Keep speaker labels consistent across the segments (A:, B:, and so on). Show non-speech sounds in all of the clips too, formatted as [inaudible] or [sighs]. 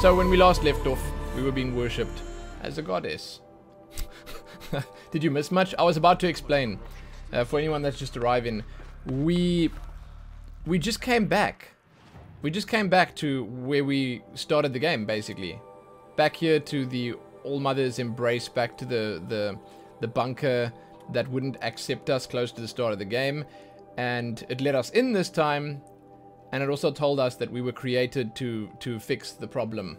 A: So when we last left off, we were being worshipped as a goddess. [laughs] Did you miss much? I was about to explain. Uh, for anyone that's just arriving, we we just came back. We just came back to where we started the game, basically. Back here to the All Mother's embrace, back to the the the bunker that wouldn't accept us close to the start of the game, and it let us in this time and it also told us that we were created to to fix the problem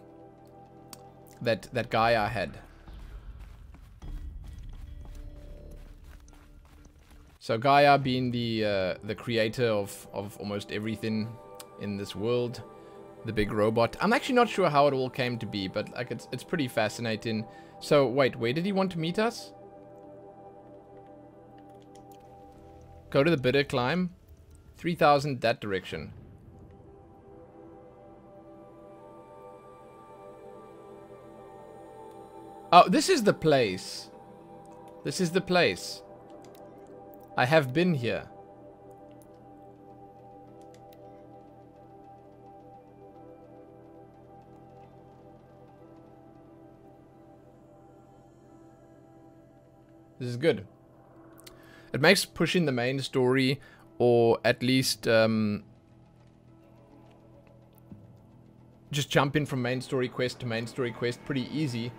A: that that Gaia had. So Gaia being the uh, the creator of of almost everything in this world, the big robot. I'm actually not sure how it all came to be, but like it's it's pretty fascinating. So wait, where did he want to meet us? Go to the bitter climb. 3000 that direction. Oh, this is the place. This is the place. I have been here. This is good. It makes pushing the main story, or at least um, just jumping from main story quest to main story quest pretty easy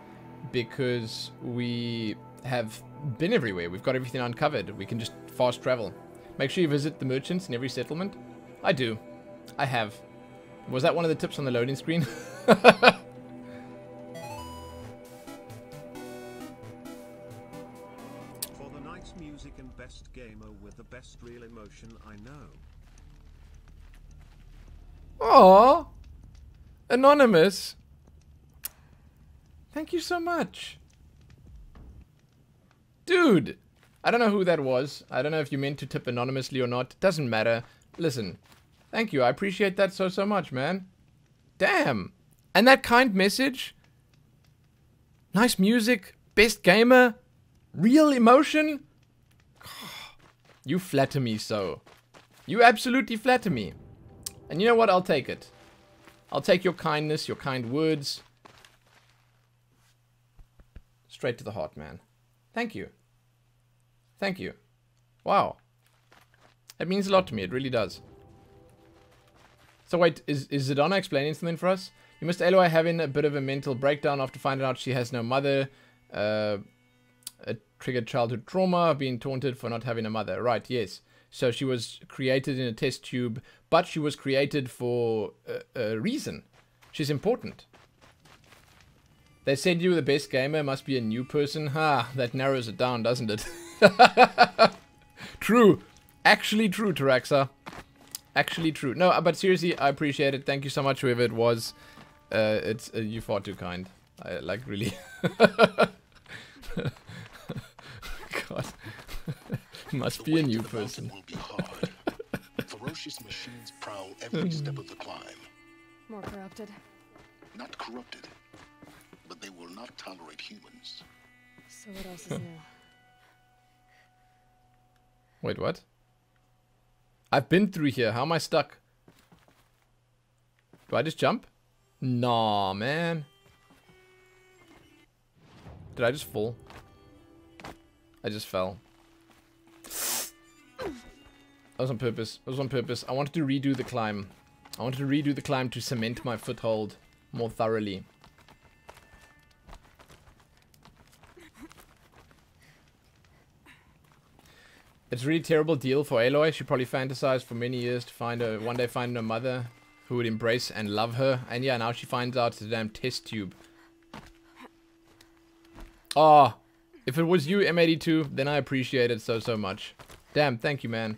A: because we have been everywhere. We've got everything uncovered. We can just fast travel. Make sure you visit the merchants in every settlement. I do. I have. Was that one of the tips on the loading screen? [laughs]
B: For the nice music and best gamer with the best real emotion I know.
A: Aww. Anonymous. Thank you so much. Dude. I don't know who that was. I don't know if you meant to tip anonymously or not. Doesn't matter. Listen. Thank you. I appreciate that so, so much, man. Damn. And that kind message. Nice music. Best gamer. Real emotion. You flatter me so. You absolutely flatter me. And you know what? I'll take it. I'll take your kindness, your kind words. Straight to the heart, man. Thank you. Thank you. Wow. It means a lot to me. It really does. So wait, is, is Zidana explaining something for us? You must Aloy having a bit of a mental breakdown after finding out she has no mother. Uh, a triggered childhood trauma, being taunted for not having a mother. Right, yes. So she was created in a test tube, but she was created for a, a reason. She's important. They said you were the best gamer, must be a new person. Ha, that narrows it down, doesn't it? [laughs] true. Actually true, Taraxa. Actually true. No, but seriously, I appreciate it. Thank you so much, whoever it was. Uh, it's uh, you far too kind. I like really. [laughs] God, [laughs] must be a new person.
C: Will be hard. Ferocious machines prowl every step of the climb.
D: More corrupted.
C: Not corrupted, but they will not tolerate humans.
D: So what else is new?
A: Wait, what? I've been through here. How am I stuck? Do I just jump? Nah, man. Did I just fall? I just fell. That was on purpose. That was on purpose. I wanted to redo the climb. I wanted to redo the climb to cement my foothold more thoroughly. It's a really terrible deal for Aloy. She probably fantasized for many years to find a one day find a mother who would embrace and love her. And yeah, now she finds out it's a damn test tube. Oh, if it was you, M82, then I appreciate it so, so much. Damn, thank you, man.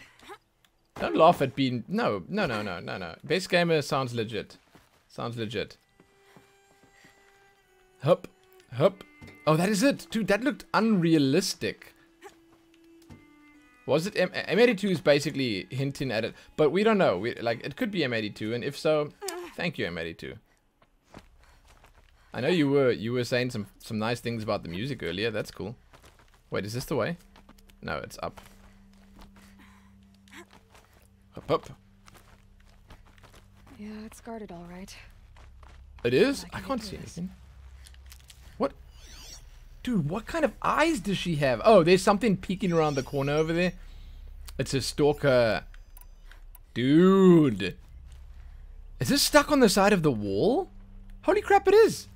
A: Don't laugh at being... No, no, no, no, no, no. Base gamer sounds legit. Sounds legit. Hup. Hup. Oh, that is it. Dude, that looked unrealistic. Was it M M82 is basically hinting at it, but we don't know. We like it could be M82, and if so, thank you M82. I know you were you were saying some some nice things about the music earlier. That's cool. Wait, is this the way? No, it's up. Up, up.
D: Yeah, it's guarded all right.
A: It is? I
D: I can
A: can't see
D: this.
A: anything. Dude, what kind of eyes does she have? Oh, there's something peeking around the corner over there. It's a stalker. Dude. Is this stuck on the side of the wall? Holy crap, it is.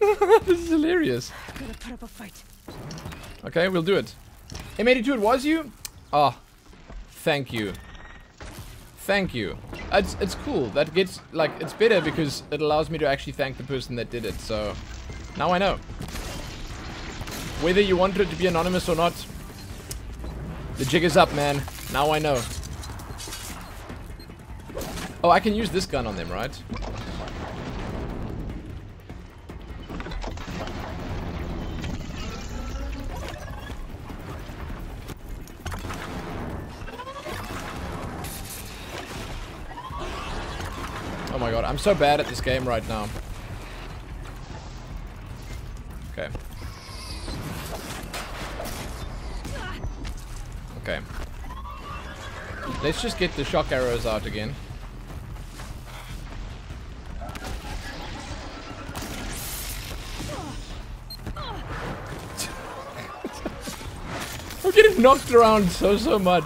A: [laughs] this is hilarious.
D: Gotta put up a fight.
A: Okay, we'll do it. M82, it was you? Oh, thank you. Thank you. It's, it's cool. That gets, like, it's better because it allows me to actually thank the person that did it. So, now I know. Whether you wanted it to be anonymous or not, the jig is up, man. Now I know. Oh, I can use this gun on them, right? I'm so bad at this game right now. Okay. Okay. Let's just get the shock arrows out again. [laughs] I'm getting knocked around so, so much.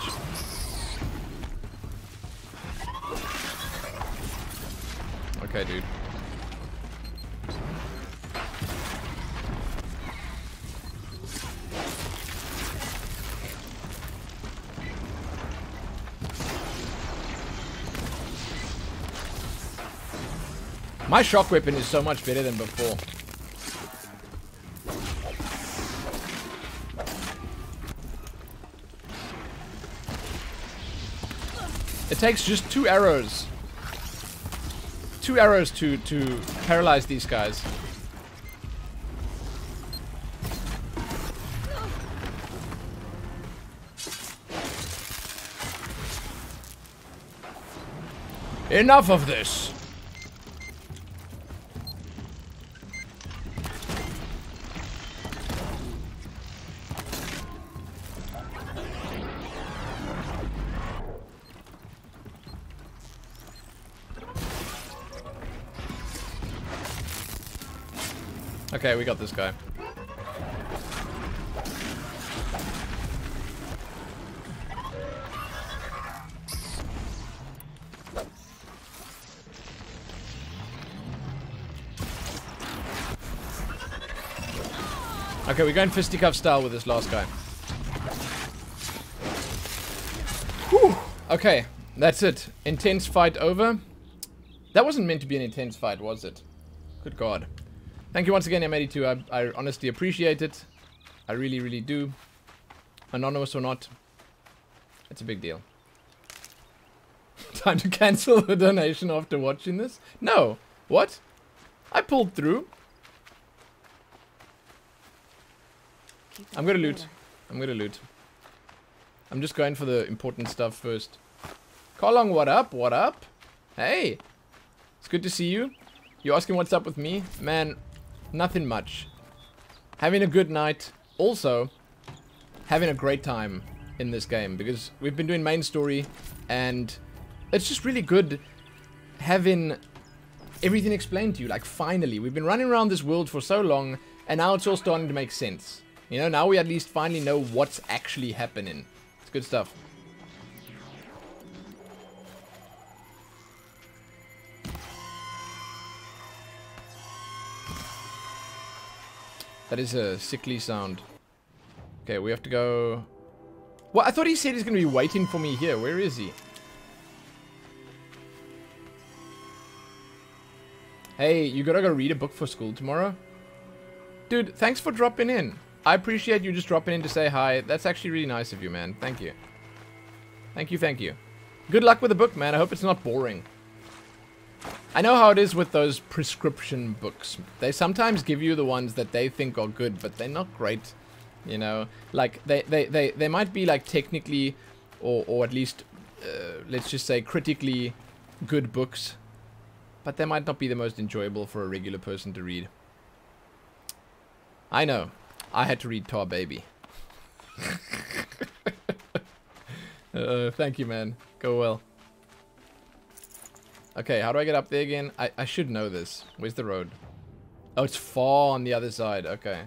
A: My shock weapon is so much better than before. It takes just two arrows. Two arrows to, to paralyze these guys. Enough of this! Okay, we got this guy. Okay, we're going fisticuff style with this last guy. Whew. Okay, that's it. Intense fight over. That wasn't meant to be an intense fight, was it? Good God. Thank you once again, M82. I, I honestly appreciate it. I really, really do. Anonymous or not, it's a big deal. [laughs] Time to cancel the donation after watching this? No. What? I pulled through. I'm gonna loot. I'm gonna loot. I'm just going for the important stuff first. Kolong, what up? What up? Hey! It's good to see you. You asking what's up with me? Man, nothing much. Having a good night. Also, having a great time in this game. Because we've been doing main story, and it's just really good having everything explained to you. Like, finally. We've been running around this world for so long, and now it's all starting to make sense. You know, now we at least finally know what's actually happening. It's good stuff. That is a sickly sound. Okay, we have to go... Well, I thought he said he's going to be waiting for me here. Where is he? Hey, you gotta go read a book for school tomorrow? Dude, thanks for dropping in. I appreciate you just dropping in to say hi. That's actually really nice of you, man. Thank you. Thank you, thank you. Good luck with the book, man. I hope it's not boring. I know how it is with those prescription books. They sometimes give you the ones that they think are good, but they're not great. You know, like they they they, they might be like technically, or or at least, uh, let's just say critically, good books, but they might not be the most enjoyable for a regular person to read. I know. I had to read Tar Baby. [laughs] Uh, thank you, man. Go well. Okay, how do I get up there again? I, I should know this. Where's the road? Oh, it's far on the other side. Okay.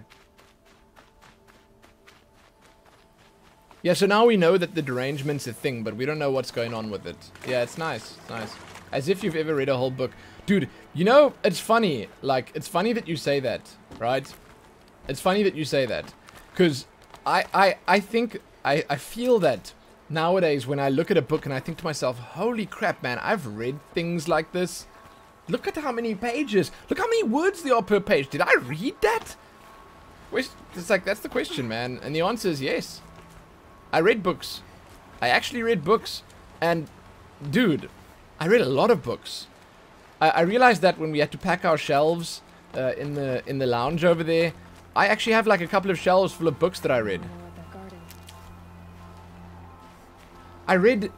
A: Yeah, so now we know that the derangement's a thing, but we don't know what's going on with it. Yeah, it's nice. It's nice. As if you've ever read a whole book. Dude, you know, it's funny. Like, it's funny that you say that, right? It's funny that you say that. Because I, I, I think, I, I feel that nowadays when I look at a book and I think to myself, holy crap, man, I've read things like this. Look at how many pages. Look how many words there are per page. Did I read that? It's like, that's the question, man. And the answer is yes. I read books. I actually read books. And, dude, I read a lot of books. I, I realized that when we had to pack our shelves uh, in the in the lounge over there, I actually have like a couple of shelves full of books that I read. I read.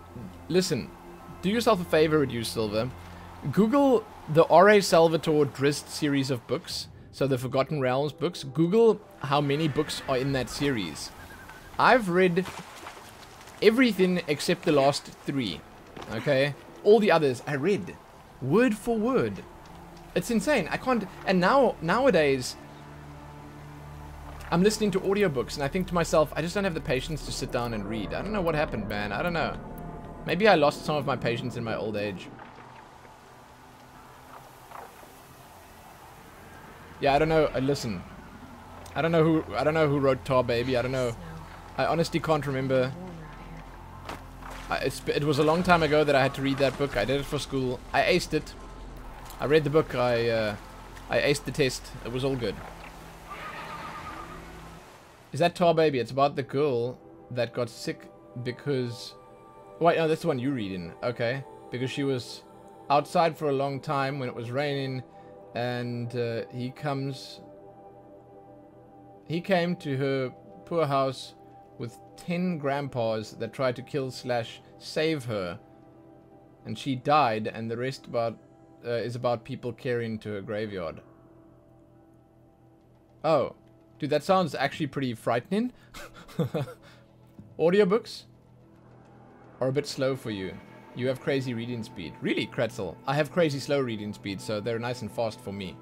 A: Listen, do yourself a favor, Reduce Silver. Google the R.A. Salvatore Drizzt series of books. So the Forgotten Realms books. Google how many books are in that series. I've read everything except the last three. Okay? All the others I read. Word for word. It's insane. I can't. And now, nowadays, I'm listening to audiobooks and I think to myself, I just don't have the patience to sit down and read. I don't know what happened, man. I don't know. Maybe I lost some of my patience in my old age. Yeah, I don't know. Uh, listen, I don't know who. I don't know who wrote Tar Baby. I don't know. I honestly can't remember. I, it was a long time ago that I had to read that book. I did it for school. I aced it. I read the book. I uh, I aced the test. It was all good. Is that Tar Baby? It's about the girl that got sick because... Wait, no, that's the one you read in. Okay. Because she was outside for a long time when it was raining and uh, he comes... He came to her poor house with 10 grandpas that tried to kill slash save her. And she died and the rest about uh, is about people carrying to her graveyard. Oh. Dude, that sounds actually pretty frightening. [laughs] Audiobooks are a bit slow for you. You have crazy reading speed. Really, Kretzel? I have crazy slow reading speed, so they're nice and fast for me.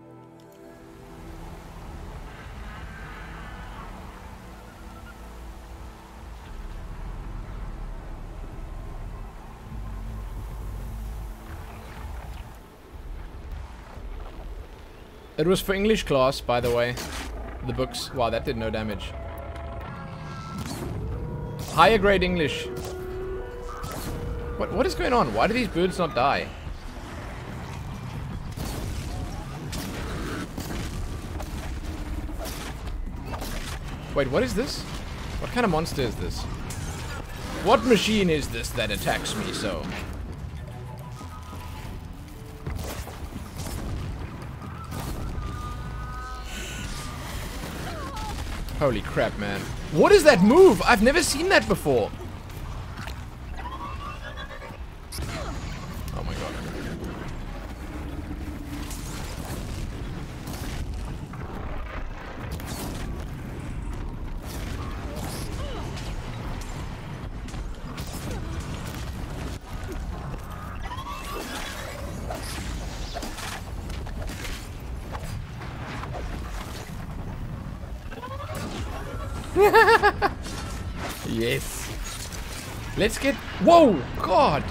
A: It was for English class, by the way. The books. Wow, that did no damage. Higher grade English. What what is going on? Why do these birds not die? Wait, what is this? What kind of monster is this? What machine is this that attacks me so? Holy crap, man. What is that move? I've never seen that before. Let's get... Whoa! God!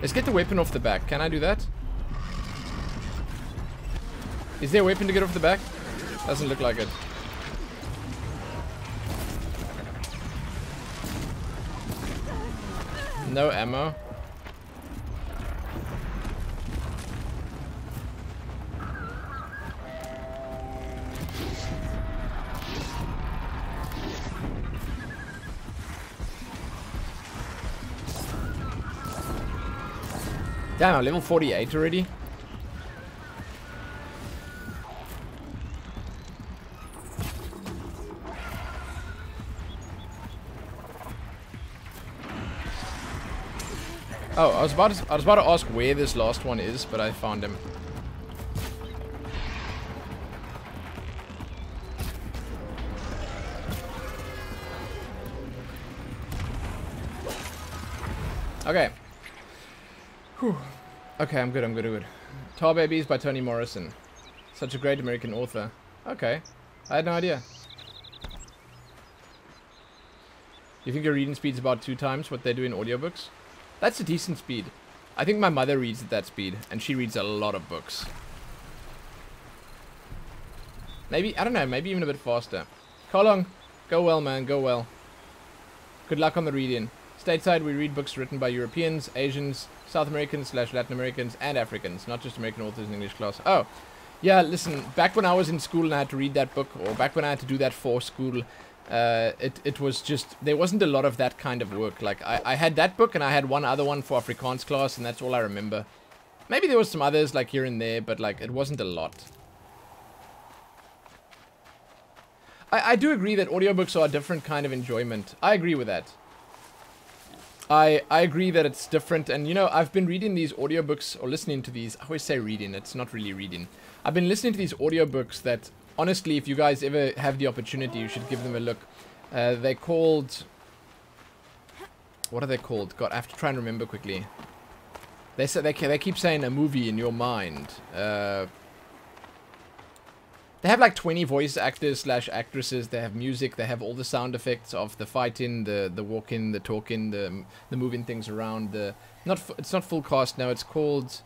A: Let's get the weapon off the back. Can I do that? Is there a weapon to get off the back? Doesn't look like it. No ammo. Damn, I'm level 48 already. Oh, I was about to, I was about to ask where this last one is, but I found him. Okay. Okay, I'm good, I'm good, I'm good. Tar Babies by Toni Morrison. Such a great American author. Okay. I had no idea. You think your reading speed's about two times what they do in audiobooks? That's a decent speed. I think my mother reads at that speed, and she reads a lot of books. Maybe, I don't know, maybe even a bit faster. Kolong, go well, man, go well. Good luck on the reading. Stateside, we read books written by Europeans, Asians, South Americans slash Latin Americans, and Africans, not just American authors in English class. Oh, yeah, listen, back when I was in school and I had to read that book, or back when I had to do that for school, uh, it, it was just, there wasn't a lot of that kind of work. Like, I, I had that book and I had one other one for Afrikaans class, and that's all I remember. Maybe there was some others, like, here and there, but, like, it wasn't a lot. I, I do agree that audiobooks are a different kind of enjoyment. I agree with that. I, I agree that it's different, and you know, I've been reading these audiobooks, or listening to these, I always say reading, it's not really reading. I've been listening to these audiobooks that, honestly, if you guys ever have the opportunity, you should give them a look. Uh, they're called... What are they called? God, I have to try and remember quickly. They, say, they, they keep saying a movie in your mind. Uh, they have like 20 voice actors slash actresses. They have music. They have all the sound effects of the fighting, the the walking, the talking, the the moving things around. The not it's not full cast. No, it's called.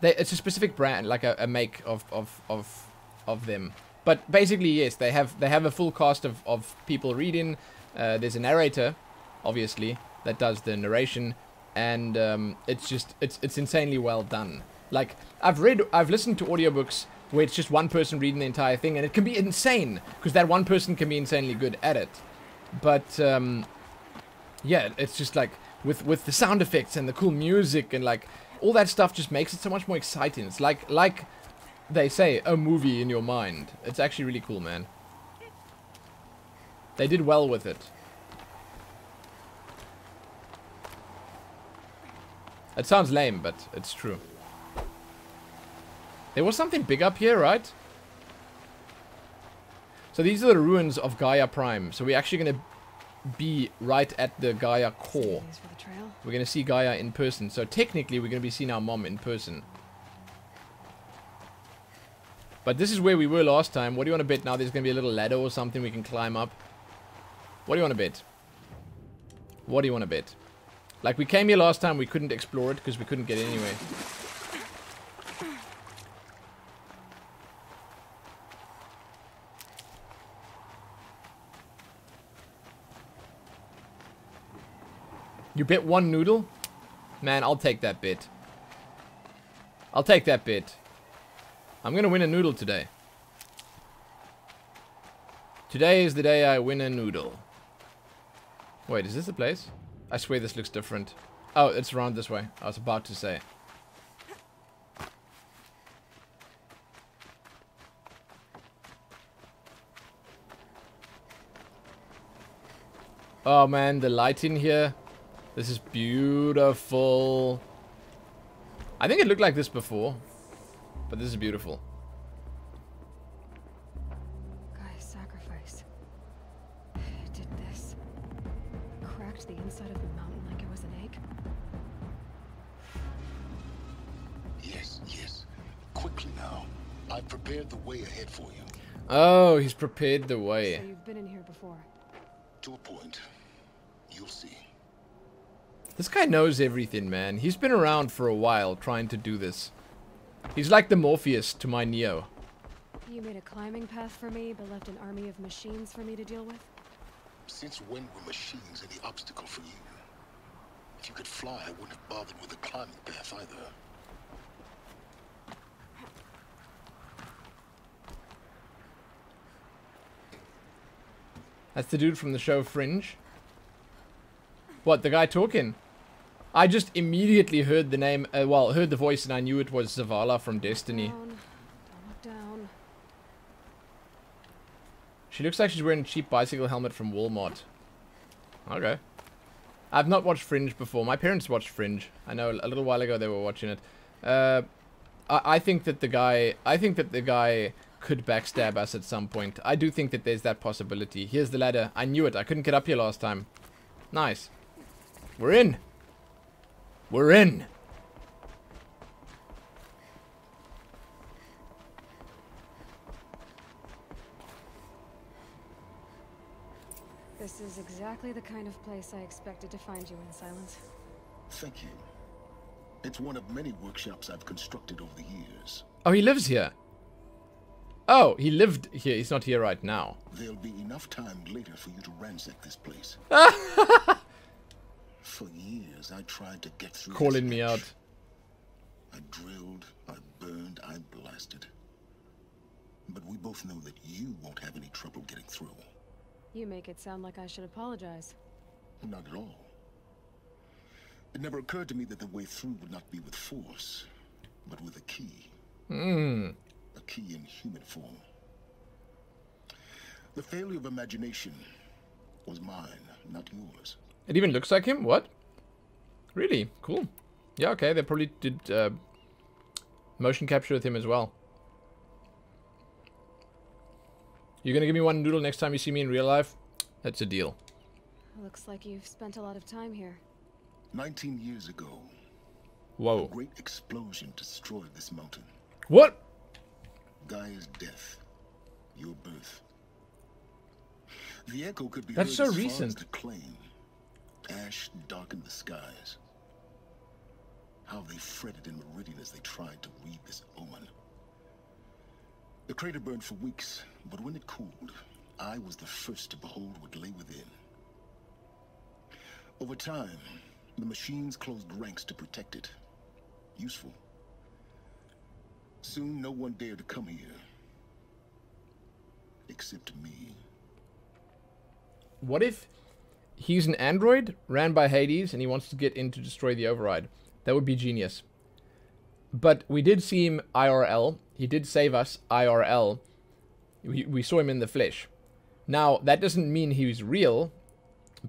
A: They, it's a specific brand, like a, a make of of of of them. But basically, yes, they have they have a full cast of of people reading. Uh, there's a narrator, obviously, that does the narration, and um, it's just it's it's insanely well done. Like I've read, I've listened to audiobooks where it's just one person reading the entire thing, and it can be insane because that one person can be insanely good at it. But um, yeah, it's just like with with the sound effects and the cool music and like all that stuff just makes it so much more exciting. It's like like they say a movie in your mind. It's actually really cool, man. They did well with it. It sounds lame, but it's true. There was something big up here, right? So these are the ruins of Gaia Prime. So we're actually going to be right at the Gaia core. We're going to see Gaia in person. So technically we're going to be seeing our mom in person. But this is where we were last time. What do you want to bet now? There's going to be a little ladder or something we can climb up. What do you want to bet? What do you want to bet? Like we came here last time, we couldn't explore it because we couldn't get anywhere. You bit one noodle? Man, I'll take that bit. I'll take that bit. I'm gonna win a noodle today. Today is the day I win a noodle. Wait, is this the place? I swear this looks different. Oh, it's around this way. I was about to say. Oh man, the lighting here. This is beautiful. I think it looked like this before. But this is beautiful.
D: Gaia's sacrifice. It [sighs] did this. Cracked the inside of the mountain like it was an egg.
C: Yes, yes. Quickly now. I've prepared the way ahead for you.
A: Oh, he's prepared the way.
D: So
A: way.
D: you've been in here before.
C: To a point. You'll see.
A: This guy knows everything, man. He's been around for a while trying to do this. He's like the Morpheus to my Neo.
D: You made a climbing path for me, but left an army of machines for me to deal with?
C: Since when were machines any obstacle for you? If you could fly, I wouldn't have bothered with the climbing path either.
A: That's the dude from the show Fringe. What, the guy talking? I just immediately heard the name, uh, well, heard the voice and I knew it was Zavala from Destiny.
D: Down. Down.
A: She looks like she's wearing a cheap bicycle helmet from Walmart. Okay. I've not watched Fringe before. My parents watched Fringe. I know a little while ago they were watching it. Uh, I, I think that the guy, I think that the guy could backstab us at some point. I do think that there's that possibility. Here's the ladder. I knew it. I couldn't get up here last time. Nice. We're in. We're in.
D: This is exactly the kind of place I expected to find you in, Sylens.
C: Thank you. It's one of many workshops I've constructed over the years.
A: Oh, he lives here. Oh, he lived here. He's not here right now.
C: There'll be enough time later for you to ransack this place. [laughs] for years, I tried to get through.
A: Calling
C: this
A: me out.
C: I drilled, I burned, I blasted. But we both know that you won't have any trouble getting through.
D: You make it sound like I should apologize.
C: Not at all. It never occurred to me that the way through would not be with force, but with a key.
A: Hmm.
C: A key in human form. The failure of imagination was mine, not yours.
A: It even looks like him? What? Really? Cool. Yeah, okay. They probably did uh, motion capture with him as well. You're gonna give me one noodle next time you see me in real life? That's a deal.
D: Looks like you've spent a lot of time here.
C: Nineteen years ago, a
A: Whoa.
C: great explosion destroyed this mountain.
A: What?
C: Gaia's death, your birth. The echo could be
A: That's
C: heard
A: so
C: as far
A: recent.
C: as the claim. Ash darkened the skies. How they fretted in Meridian as they tried to read this omen. The crater burned for weeks, but when it cooled, I was the first to behold what lay within. Over time, the machines closed ranks to protect it. Useful. Soon no one dared to come here. Except me.
A: What if he's an android ran by Hades and he wants to get in to destroy the override? That would be genius. But we did see him IRL. He did save us IRL. We, we saw him in the flesh. Now, that doesn't mean he was real,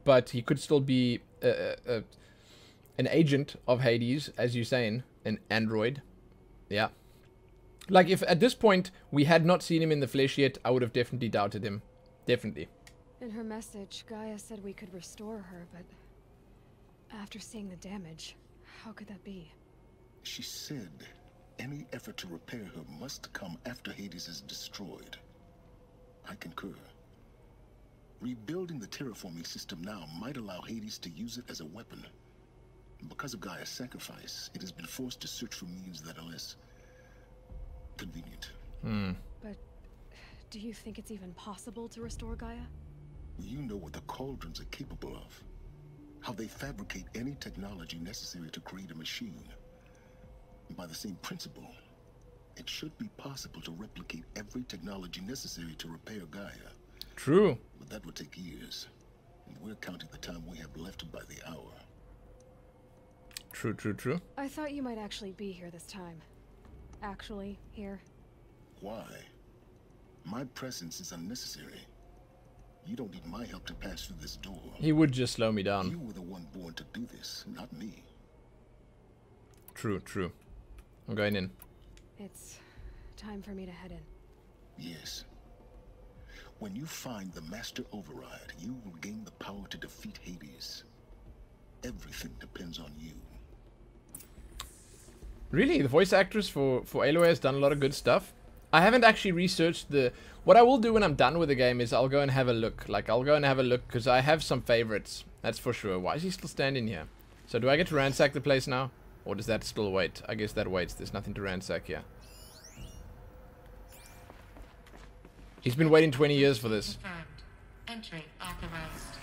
A: but he could still be uh, uh, an agent of Hades, as you're saying, an android. Yeah. Like, if at this point we had not seen him in the flesh yet, I would have definitely doubted him. Definitely.
D: In her message, Gaia said we could restore her, but after seeing the damage, how could that be?
C: She said any effort to repair her must come after Hades is destroyed. I concur. Rebuilding the terraforming system now might allow Hades to use it as a weapon. Because of Gaia's sacrifice, it has been forced to search for means that are less convenient. Hmm.
D: But do you think it's even possible to restore Gaia?
C: You know what the cauldrons are capable of. How they fabricate any technology necessary to create a machine. By the same principle, it should be possible to replicate every technology necessary to repair Gaia.
A: True.
C: But that would take years. And we're counting the time we have left by the hour.
A: True, true, true.
D: I thought you might actually be here this time. Actually, here.
C: Why? My presence is unnecessary. You don't need my help to pass through this door.
A: He would just slow me down.
C: You were the one born to do this, not me.
A: True, true. I'm going in.
D: It's time for me to head in.
C: Yes. When you find the Master Override, you will gain the power to defeat Hades. Everything depends on you.
A: Really, the voice actress for for Aloy has done a lot of good stuff. I haven't actually researched the. What I will do when I'm done with the game is I'll go and have a look. Like I'll go and have a look because I have some favorites. That's for sure. Why is he still standing here? So do I get to ransack the place now, or does that still wait? I guess that waits. There's nothing to ransack here. He's been waiting 20 years for this.
E: Entry authorized.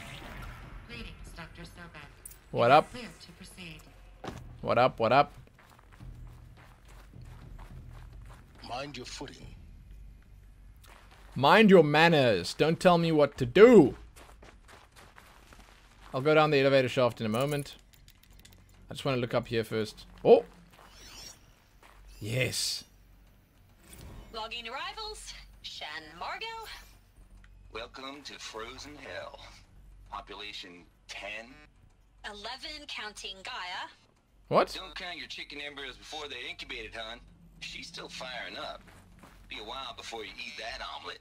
E: Greetings, Dr. Sobeck.
A: What up?
E: Clear to proceed.
A: What up? What up?
C: Mind your footing.
A: Mind your manners. Don't tell me what to do. I'll go down the elevator shaft in a moment. I just want to look up here first. Oh! Yes.
F: Logging arrivals. Shan Margo.
G: Welcome to Frozen Hell. Population 10.
F: 11 counting Gaia.
A: What?
G: Don't count your chicken embryos before they're incubated, hon. She's still firing up. Be a while before you eat that omelet.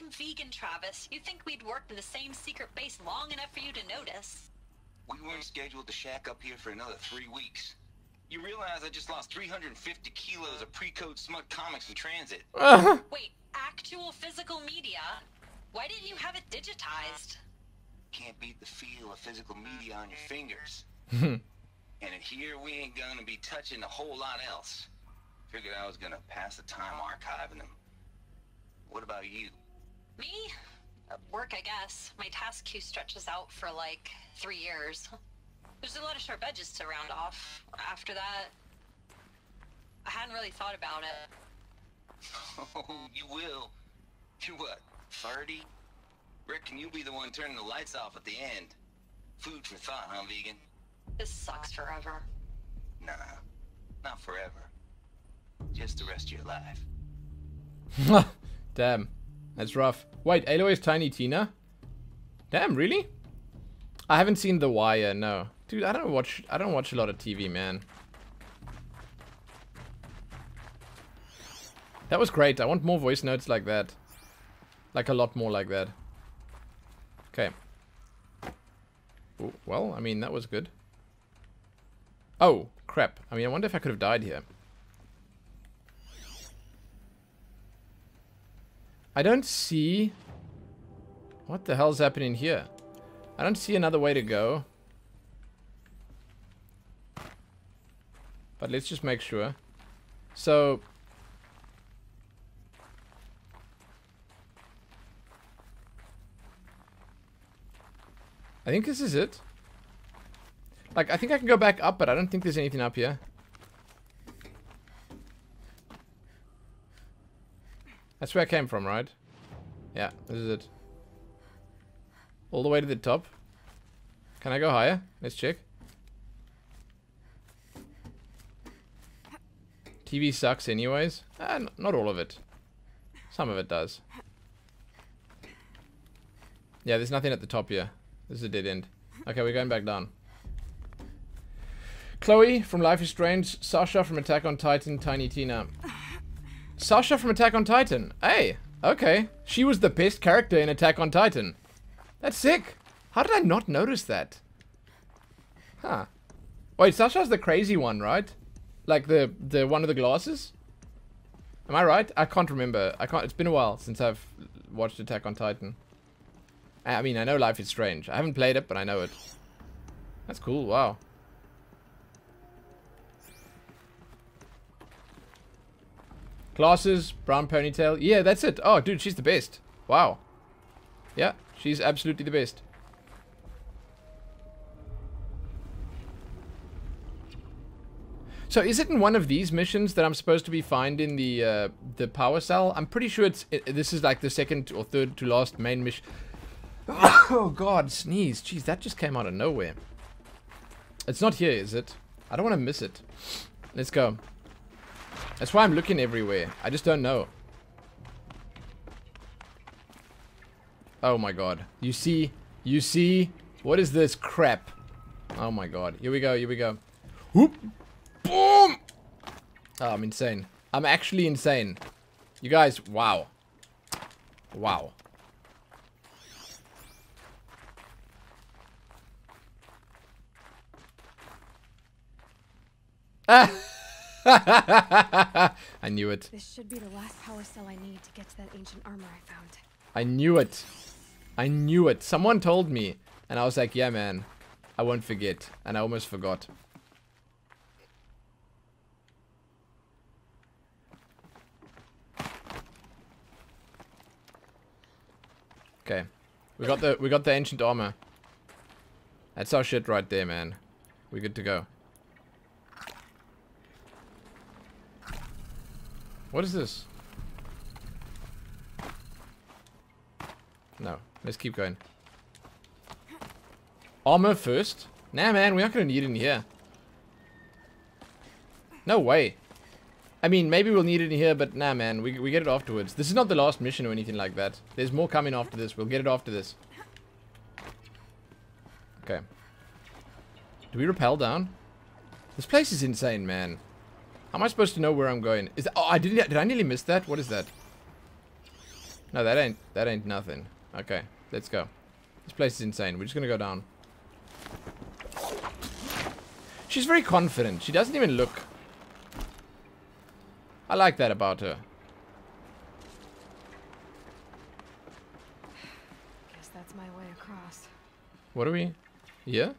F: I'm vegan, Travis. You'd think we'd worked in the same secret base long enough for you to notice.
G: We weren't scheduled to shack up here for another three weeks. You realize I just lost 350 kilos of pre-code smut comics in transit. Uh-huh.
F: Wait, actual physical media? Why didn't you have it digitized?
G: Can't beat the feel of physical media on your fingers. [laughs] and in here, we ain't gonna be touching a whole lot else. Figured I was gonna pass the time archiving them. What about you?
F: Me? Work, I guess. My task queue stretches out for like three years. There's a lot of sharp edges to round off. After that, I hadn't really thought about it.
G: Oh, [laughs] you will. You're what, 30? Reckon you'll be the one turning the lights off at the end. Food for thought, huh, vegan?
F: This sucks forever.
G: Nah, not forever. Just the rest of your life. [laughs]
A: Damn. That's rough. Wait, Aloy is Tiny Tina? Damn, really? I haven't seen The Wire, no. Dude, I don't watch I don't watch a lot of TV, man. That was great. I want more voice notes like that. Like a lot more like that. Okay. Ooh, well, I mean, that was good. Oh, crap. I mean, I wonder if I could have died here. I don't see... What the hell's happening here? I don't see another way to go. But let's just make sure. So... I think this is it. Like, I think I can go back up, but I don't think there's anything up here. That's where I came from, right? Yeah, this is it. All the way to the top. Can I go higher? Let's check. TV sucks anyways. Ah, not all of it. Some of it does. Yeah, there's nothing at the top here. This is a dead end. Okay, we're going back down. Chloe from Life is Strange. Sasha from Attack on Titan. Tiny Tina. Sasha from Attack on Titan. Hey, okay. She was the best character in Attack on Titan. That's sick. How did I not notice that? Huh. Wait, Sasha's the crazy one, right? Like the the one with the glasses? Am I right? I can't remember. I can't. It's been a while since I've watched Attack on Titan. I mean, I know Life is Strange. I haven't played it, but I know it. That's cool. Wow. Glasses, brown ponytail. Yeah, that's it. Oh, dude, she's the best. Wow. Yeah, she's absolutely the best. So is it in one of these missions that I'm supposed to be finding the uh, the power cell? I'm pretty sure it's it, this is like the second or third to last main mission. [coughs] oh god, sneeze. Jeez, that just came out of nowhere. It's not here, is it? I don't want to miss it. Let's go. That's why I'm looking everywhere. I just don't know. Oh my god. You see? You see? What is this crap? Oh my god. Here we go, here we go. Whoop! Boom! Oh, I'm insane. I'm actually insane. You guys, wow. Wow. Ah! [laughs] [laughs] I knew it.
D: This should be the last power cell I need to get to that ancient armor I found.
A: I knew it. I knew it. Someone told me. And I was like, yeah, man. I won't forget. And I almost forgot. Okay. We got the we got the ancient armor. That's our shit right there, man. We're good to go. What is this? No. Let's keep going. Armor first? Nah, man. We're not going to need it in here. No way. I mean, maybe we'll need it in here, but nah, man. We, we get it afterwards. This is not the last mission or anything like that. There's more coming after this. We'll get it after this. Okay. Do we rappel down? This place is insane, man. How am I supposed to know where I'm going? Is that, oh, I didn't. Did I nearly miss that? What is that? No, that ain't. That ain't nothing. Okay, let's go. This place is insane. We're just gonna go down. She's very confident. She doesn't even look. I like that about her.
D: Guess that's my way across.
A: What are we? Yeah?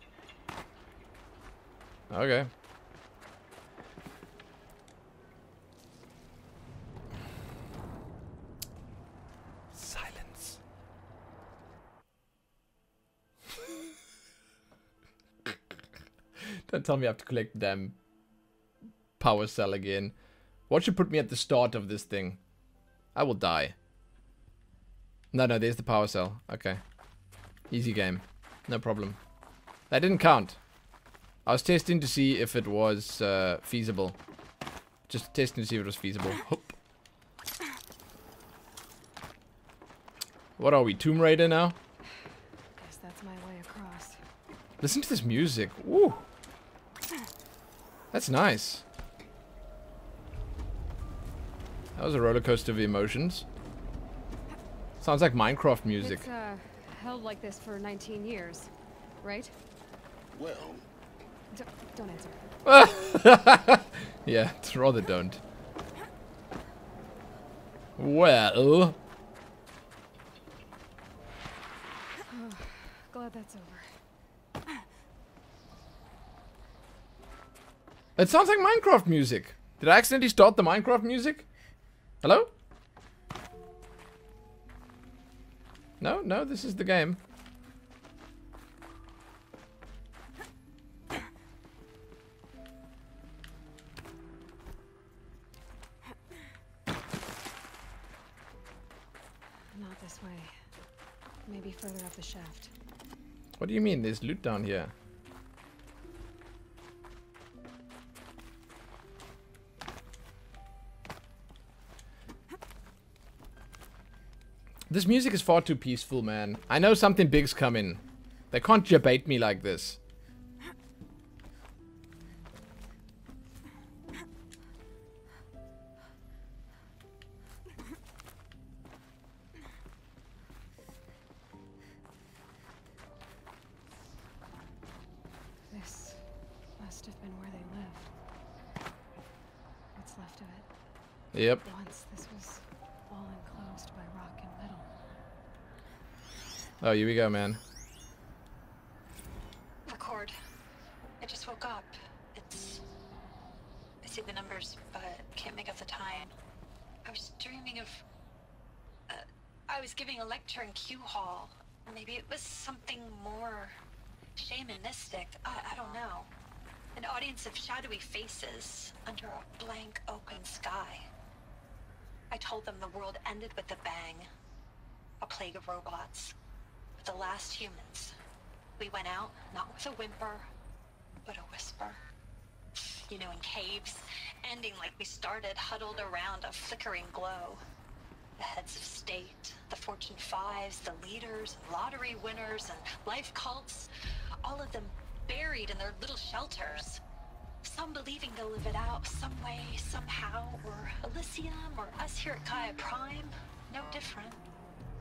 A: Okay. Silence. Don't tell me I have to collect the damn power cell again. What should put me at the start of this thing? I will die. No, no, there's the power cell. Okay. Easy game. No problem. That didn't count. I was testing to see if it was uh, feasible. Just testing to see if it was feasible. [laughs] Hoop. What are we, Tomb Raider now?
D: Guess that's my way across.
A: Listen to this music. Woo. That's nice. That was a roller coaster of emotions. Sounds like Minecraft music.
D: It's uh, held like this for 19 years, right?
C: Well,
D: D don't answer. [laughs]
A: yeah, it's rather don't. Well, [sighs]
D: Glad that's over.
A: It sounds like Minecraft music. Did I accidentally start the Minecraft music? Hello? No, no, this is the game.
D: Not this way. Maybe further up the shaft.
A: What do you mean? There's loot down here. This music is far too peaceful, man. I know something big's coming. They can't debate me like this.
D: This must have been where they lived. What's left of it.
A: Yep. Oh, here we go, man.
F: Record. I just woke up. It's. I see the numbers, but can't make out the time. I was dreaming of. Uh, I was giving a lecture in Q Hall. Maybe it was something more shamanistic. I, I don't know. An audience of shadowy faces under a blank open sky. I told them the world ended with a bang. A plague of robots. The last humans. We went with a whimper, but a whisper. You know, in caves, ending like we started, huddled around a flickering glow. The heads of state, the Fortune Fives, the leaders, lottery winners, and life cults, all of them buried in their little shelters. Some believing they'll live it out some way, somehow, or Elysium, or us here at Gaia Prime. No different.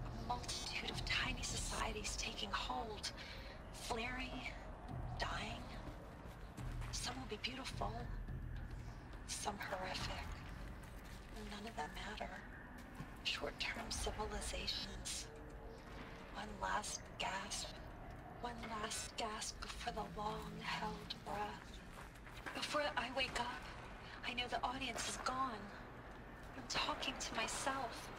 F: A multitude of tiny societies taking hold, flaring, dying. Some will be beautiful, some horrific. None of them matter. Short-term civilizations. One last gasp. One last gasp before the long-held breath. Before I wake up, I know the audience is gone. I'm talking to myself,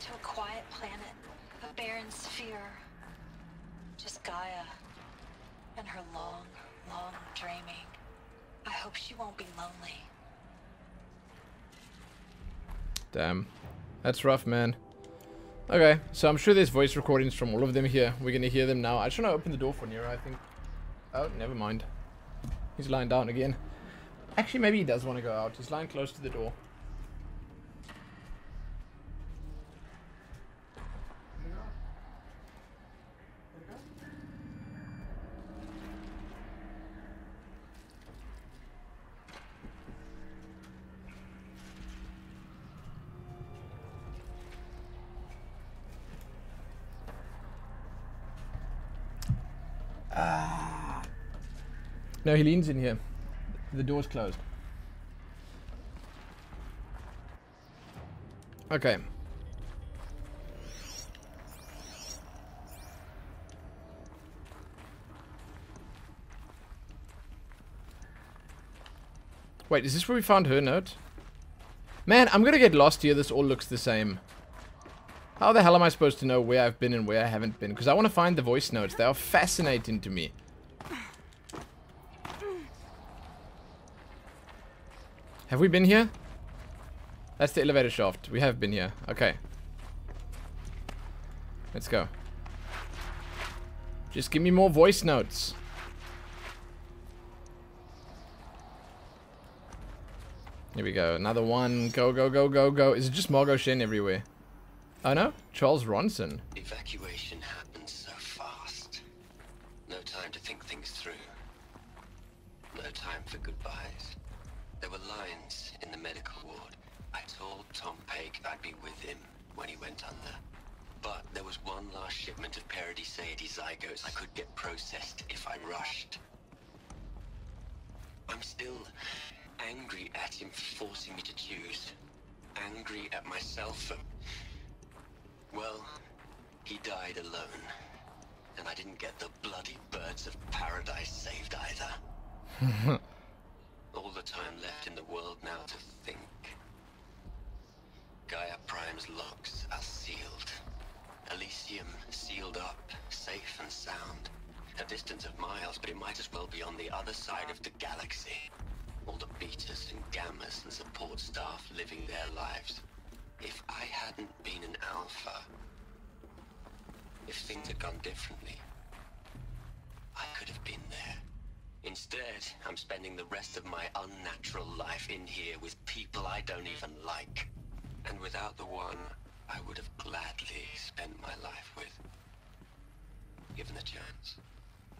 F: to a quiet planet, a barren sphere. Just Gaia and her long, long dreaming. I hope she won't be lonely.
A: Damn. That's rough, man. Okay, so I'm sure there's voice recordings from all of them here. We're gonna hear them now. I want to open the door for Nero, I think. Oh, never mind. He's lying down again. Actually, maybe he does want to go out. He's lying close to the door. No, he leans in here. The door's closed. Okay. Wait, is this where we found her note? Man, I'm gonna get lost here. This all looks the same. How the hell am I supposed to know where I've been and where I haven't been? Because I want to find the voice notes. They are fascinating to me. Have we been here? That's the elevator shaft. We have been here. Okay. Let's go. Just give me more voice notes. Here we go. Another one. Go, go, go, go, go. Is it just Margo Shen everywhere? Oh no? Charles Ronson.
H: Evacuation happened so fast. No time to think things through. No time for goodbyes. There were lines in the medical ward. I told Tom Be with him when he went under. But there was one last shipment of Paradisaeidae zygotes I could get processed if I rushed. I'm still angry at him for forcing me to choose. Angry at myself for... Well, he died alone. And I didn't get the bloody birds of paradise saved either. [laughs] All the time left in the world now to think. Gaia Prime's locks are sealed. Elysium sealed up, safe and sound. A distance of miles, but it might as well be on the other side of the galaxy. All the betas and gammas and support staff living their lives. If I hadn't been an alpha, if things had gone differently, I could have been there. Instead, I'm spending the rest of my unnatural life in here with people I don't even like. And without the one I would have gladly spent my life with. Given the chance.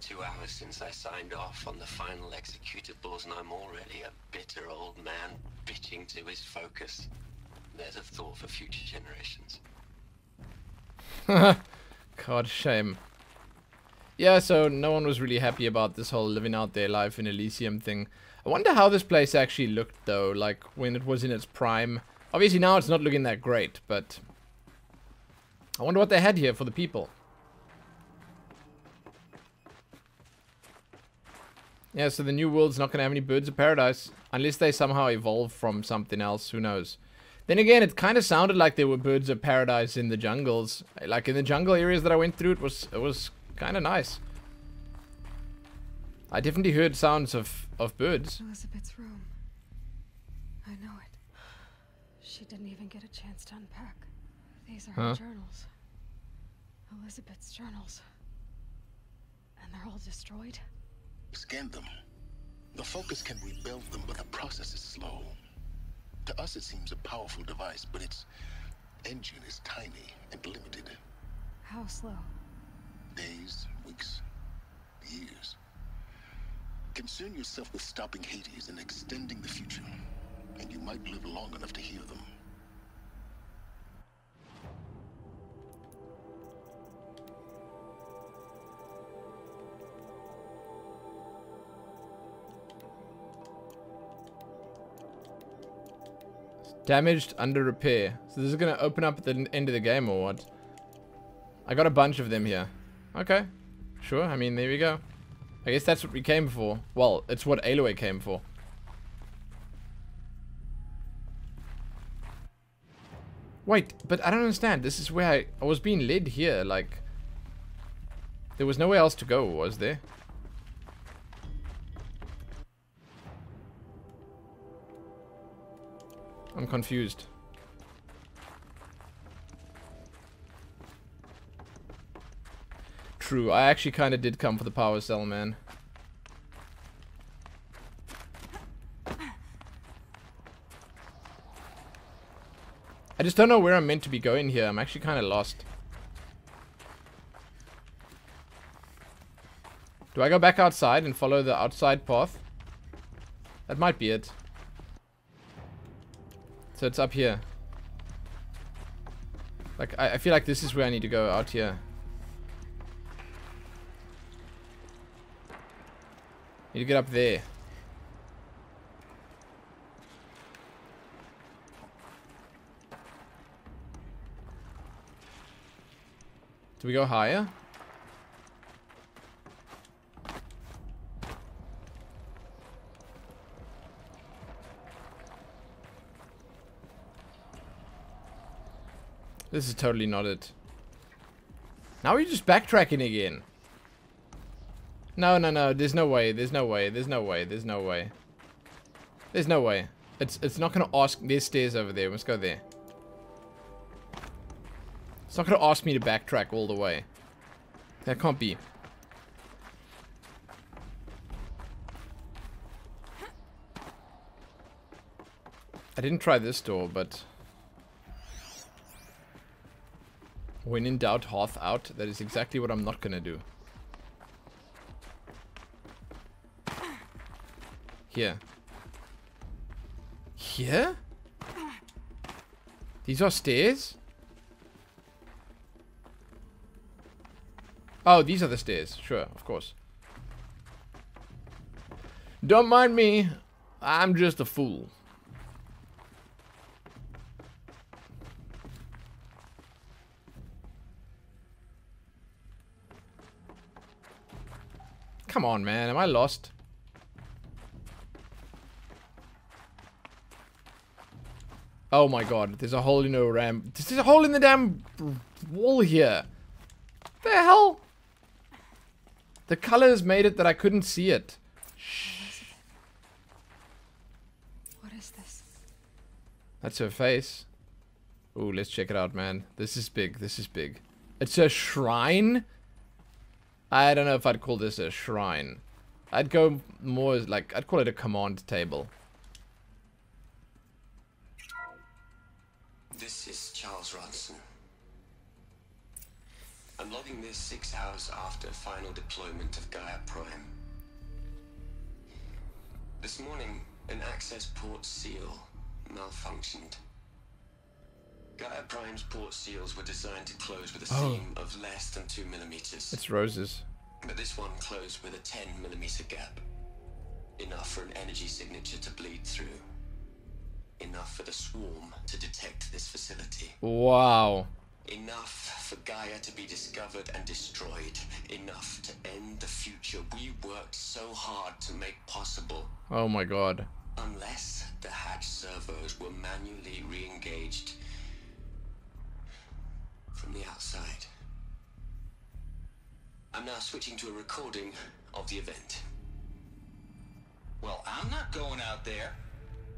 H: Two hours since I signed off on the final executables and I'm already a bitter old man bitching to his focus. There's a thought for future generations. [laughs]
A: God, shame. Yeah, so no one was really happy about this whole living out their life in Elysium thing. I wonder how this place actually looked, though, like, when it was in its prime. Obviously, now it's not looking that great, but... I wonder what they had here for the people. Yeah, so the new world's not going to have any birds of paradise. Unless they somehow evolve from something else, who knows. Then again, it kind of sounded like there were birds of paradise in the jungles. Like in the jungle areas that I went through, it was it was kind of nice. I definitely heard sounds of, of birds.
D: Elizabeth's room. I know it. She didn't even get a chance to unpack. These are her journals. Elizabeth's journals. And they're all destroyed?
C: Scan them. The Focus can rebuild them, but the process is slow. To us, it seems a powerful device, but its engine is tiny and limited.
D: How slow?
C: Days, weeks, years. Concern yourself with stopping Hades and extending the future, and you might live long enough to hear them.
A: Damaged under repair. So this is going to open up at the end of the game or what? I got a bunch of them here. Okay. Sure, I mean, there we go. I guess that's what we came for. Well, it's what Aloy came for. Wait, but I don't understand. This is where I, I was being led here, like... There was nowhere else to go, was there? I'm confused. True, I actually kind of did come for the power cell, man. I just don't know where I'm meant to be going here. I'm actually kind of lost. Do I go back outside and follow the outside path? That might be it. So it's up here. Like, I, I feel like this is where I need to go, out here. Need to get up there. Do we go higher? This is totally not it. Now we're just backtracking again. No, no, no. There's no way. There's no way. There's no way. There's no way. There's no way. It's it's not gonna ask. There's stairs over there. Let's go there. It's not gonna ask me to backtrack all the way. That can't be. I didn't try this door, but... When in doubt, hearth out. That is exactly what I'm not gonna do. Here. Here? These are stairs? Oh, these are the stairs. Sure, of course. Don't mind me. I'm just a fool. Come on, man. Am I lost? Oh my god. There's a hole in the ram. There's a hole in the damn wall here. The hell? The colors made it that I couldn't see it. Shh.
D: What is this?
A: That's her face. Ooh, let's check it out, man. This is big. This is big. It's a shrine? I don't know if I'd call this a shrine. I'd go more like, I'd call it a command table.
H: This is Charles Ronson. I'm logging this six hours after final deployment of Gaia Prime. This morning, an access port seal malfunctioned. Gaia Prime's port seals were designed to close with a
A: Oh.
H: seam of less than two millimeters.
A: It's roses.
H: But this one closed with a 10 millimeter gap. Enough for an energy signature to bleed through. Enough for the swarm to detect this facility.
A: Wow.
H: Enough for Gaia to be discovered and destroyed. Enough to end the future we worked so hard to make possible.
A: Oh my god.
H: Unless the hatch servos were manually re-engaged from the outside. I'm now switching to a recording of the event.
G: Well, I'm not going out there.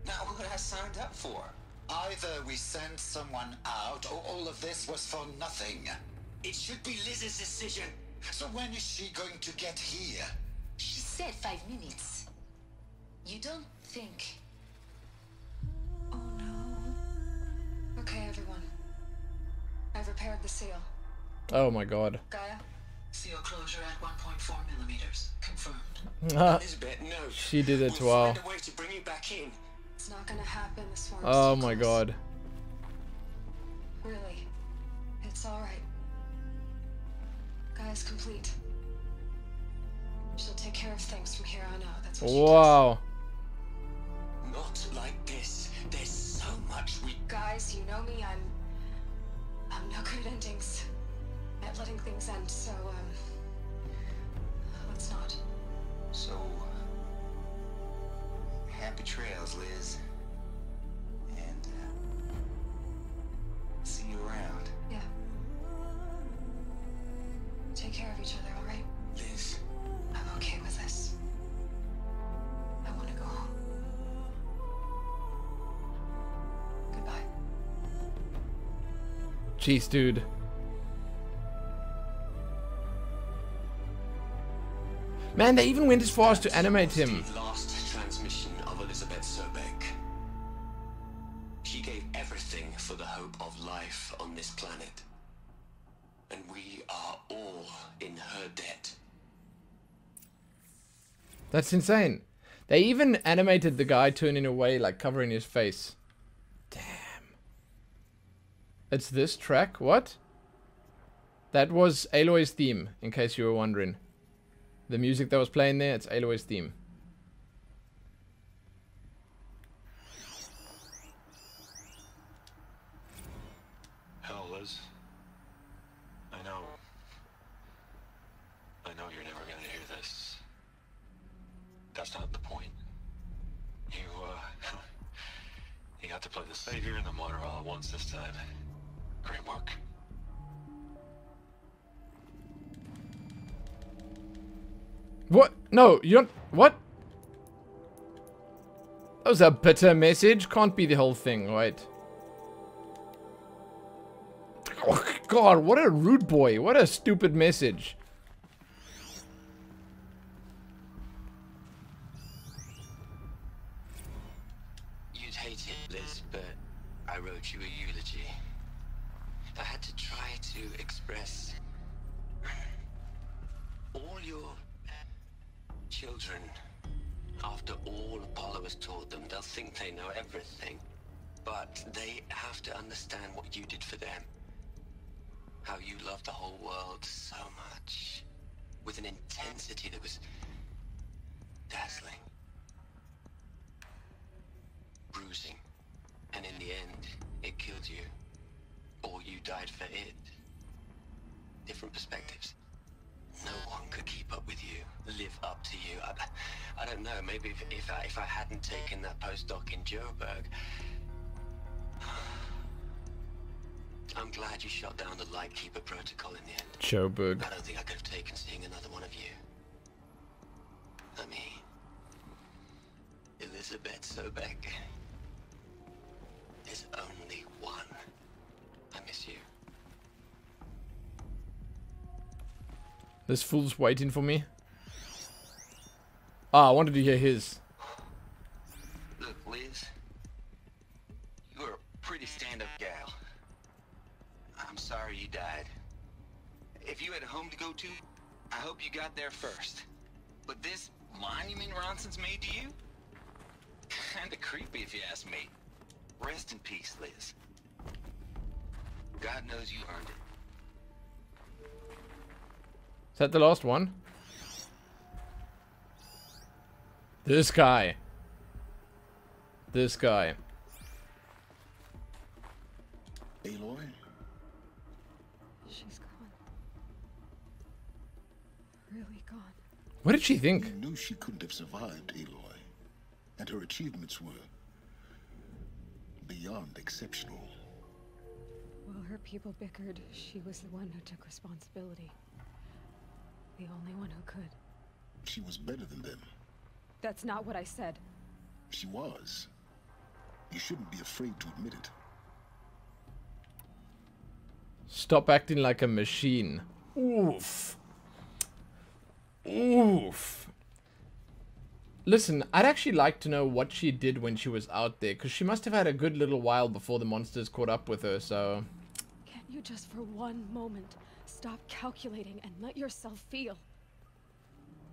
G: Not what I signed up for.
I: Either we send someone out, or all of this was for nothing.
H: It should be Liz's decision.
I: So when is she going to get here?
E: She said five minutes. You don't think...
D: Oh no. Okay, everyone. I've repaired the seal.
A: Oh my god.
D: Gaia?
J: Seal closure at 1.4 millimeters. Confirmed. [laughs] Ah.
H: Elizabeth, no.
A: She did it
H: we'll
A: well.
H: find a way to bring you back in.
D: It's not gonna happen. The swarm's
A: Oh my
D: close.
A: god.
D: Really. It's alright. Gaia's complete. She'll take care of things from here on out. That's what.
A: Wow.
H: Not like this. There's so much we
D: Guys, you know me, I'm... I'm no good at endings. At letting things end, so, um... Let's not.
G: So, happy trails, Liz. And uh, see you around.
D: Yeah. Take care of each other, alright?
H: Liz.
D: I'm okay with this.
A: Jeez, dude. Man, they even went as far as to animate him.
H: Last transmission of Elizabeth Sobeck. She gave everything for the hope of life on this planet. And we are all in her debt.
A: That's insane. They even animated the guy turning away, like covering his face. It's this track? What? That was Aloy's theme, in case you were wondering. The music that was playing there, it's Aloy's theme. No, you don't. What? That was a bitter message. Can't be the whole thing, right? Oh, God, what a rude boy. What a stupid message.
H: Know everything. But they have to understand what you did for them. How you loved the whole world so much. With an intensity that was dazzling. Bruising. And in the end, it killed you. Or you died for it. Different perspectives. No one could keep up with you, live up to you. I, I don't know. Maybe if, if I if I hadn't taken that postdoc in Joburg, [sighs] I'm glad you shot down the Lightkeeper protocol in the end.
A: Joburg.
H: I don't think I could have taken seeing another one of you. I mean, Elizabeth Sobeck. There's only one. I miss you.
A: This fool's waiting for me. Ah, I wanted to hear his.
G: Look, Liz, you're a pretty stand-up gal. I'm sorry you died. If you had a home to go to, I hope you got there first. But this monument Ronson's made to you? [laughs] Kinda creepy if you ask me. Rest in peace, Liz. God knows you earned it.
A: Is that the last one? This guy. This guy.
C: Aloy?
D: She's gone. Really gone.
A: What did she think?
C: You knew she couldn't have survived, Aloy. And her achievements were beyond exceptional.
D: While her people bickered, she was the one who took responsibility. The only one who could.
C: She was better than them.
D: That's not what I said.
C: She was. You shouldn't be afraid to admit it.
A: Stop acting like a machine. Oof. Oof. Listen, I'd actually like to know what she did when she was out there, because she must have had a good little while before the monsters caught up with her, so...
D: Can't you just for one moment stop calculating and let yourself feel?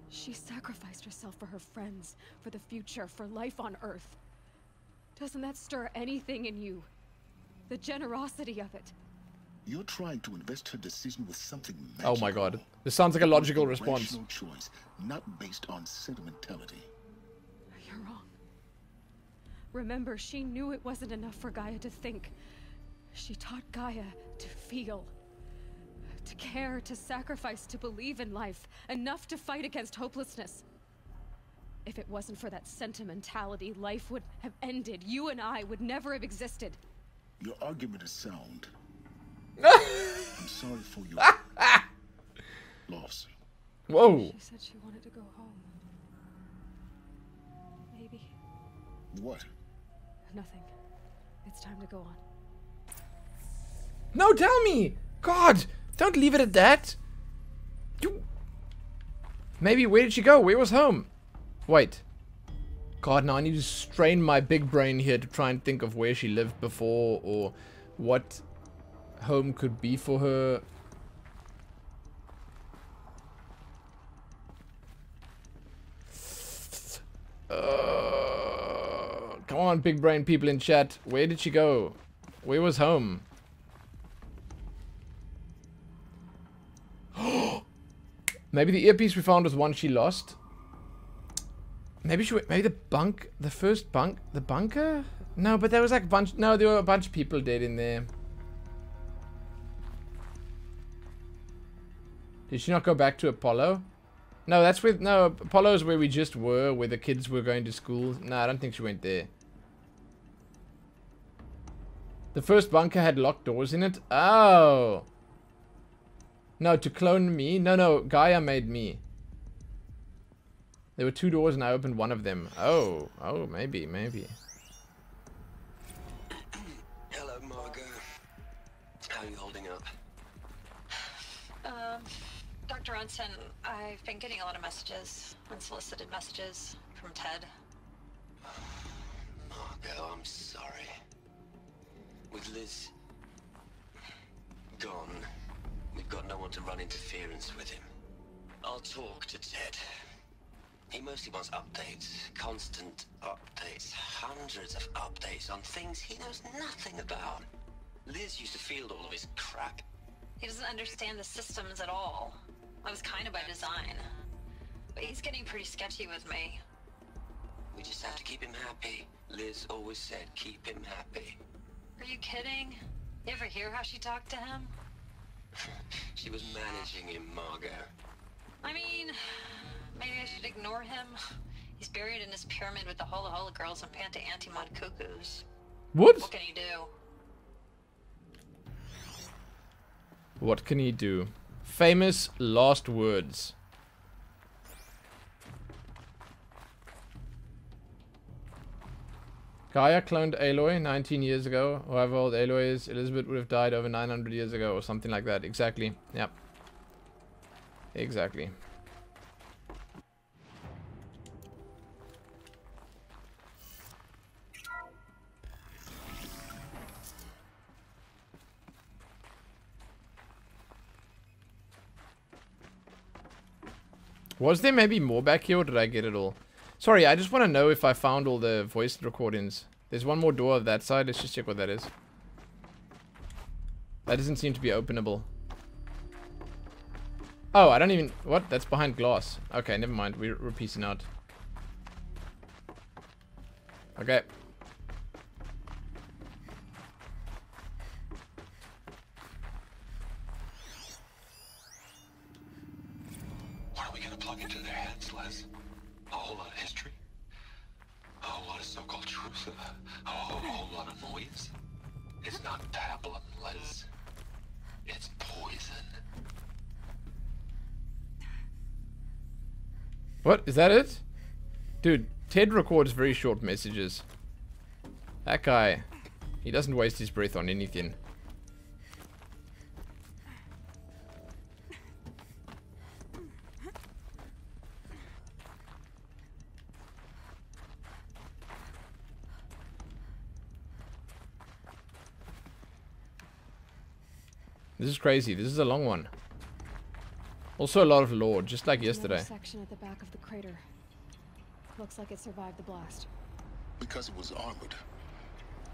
D: She sacrificed herself for her friends, for the future, for life on Earth. Doesn't that stir anything in you? The generosity of it.
C: You're trying to invest her decision with something
A: Oh my god. This sounds like a logical response.
C: Rational choice, not based on sentimentality.
D: You're wrong. Remember, she knew it wasn't enough for Gaia to think. She taught Gaia to feel. To care, to sacrifice, to believe in life. Enough to fight against hopelessness. If it wasn't for that sentimentality, life would have ended. You and I would never have existed.
C: Your argument is sound. [laughs] I'm sorry for your [laughs] loss.
A: Whoa.
D: She said she wanted to go home. Maybe.
C: What?
D: Nothing. It's time to go on.
A: No, tell me! God! Don't leave it at that! You... Maybe, where did she go? Where was home? Wait. God, now I need to strain my big brain here to try and think of where she lived before, or what home could be for her. Uh, come on, big brain people in chat. Where did she go? Where was home? Maybe the earpiece we found was one she lost. Maybe she went, maybe the bunk, the first bunk, the bunker? No, but there was like a bunch, no, there were a bunch of people dead in there. Did she not go back to Apollo? No, that's with, no, Apollo is where we just were, where the kids were going to school. No, I don't think she went there. The first bunker had locked doors in it? Oh. No, to clone me? No, no, Gaia made me. There were two doors and I opened one of them. Oh, oh, maybe, maybe.
H: Hello, Margo. How are you holding up?
F: Um, Dr. Ronson, I've been getting a lot of messages, unsolicited messages from Ted.
H: Margo, I'm sorry. With Liz gone, we've got no one to run interference with him. I'll talk to Ted. He mostly wants updates, constant updates, hundreds of updates on things he knows nothing about. Liz used to field all of his crap.
F: He doesn't understand the systems at all. That was kind of by design. But he's getting pretty sketchy with me.
H: We just have to keep him happy. Liz always said keep him happy.
F: Are you kidding? You ever hear how she talked to him? [laughs]
H: She was managing him, Margo.
F: I mean, maybe I should ignore him. He's buried in his pyramid with the Hola Hola girls and Panta Antimod cuckoos.
A: What?
F: What can he do?
A: What can he do? Famous last words. Gaia cloned Aloy 19 years ago. However old Aloy is, Elizabeth would have died over 900 years ago or something like that. Exactly. Yep. Exactly. Was there maybe more back here or did I get it all? Sorry, I just want to know if I found all the voice recordings. There's one more door of that side. Let's just check what that is. That doesn't seem to be openable. Oh, I don't even... What? That's behind glass. Okay, never mind. We're, we're piecing out. Okay.
K: What are we gonna plug into their heads, Les? A whole lot of history? A whole lot of so-called truth? A whole, whole lot of noise? It's not Les. It's poison.
A: What? Is that it? Dude, Ted records very short messages. That guy, he doesn't waste his breath on anything. This is crazy. This is a long one. Also a lot of lore, just like
D: There's
A: yesterday.
D: section at the back of the crater. Looks like it survived the blast.
C: Because it was armored.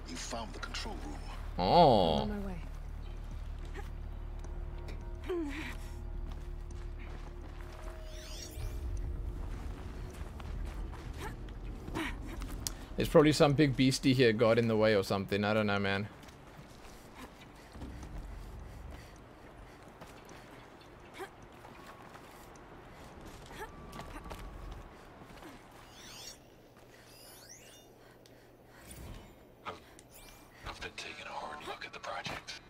C: You found the control room. Oh.
D: I'm
A: Oh.
D: on my way.
A: There's probably some big beastie here got in the way or something. I don't know, man.
K: I've been taking a hard look at the project.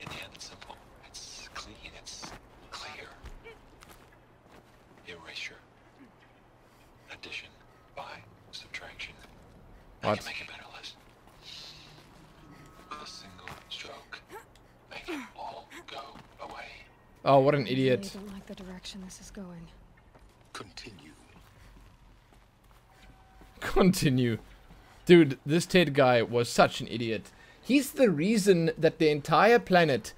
K: In the end, it's simple. It's clean. It's clear. Erasure. Addition. By. Subtraction. I
A: What?
K: can make it better, Les. With a single stroke. Make it all go away.
A: Oh,
D: I
A: idiot.
D: really don't like the direction this is going.
C: Continue. [laughs]
A: Continue. Dude, this Ted guy was such an idiot. He's the reason that the entire planet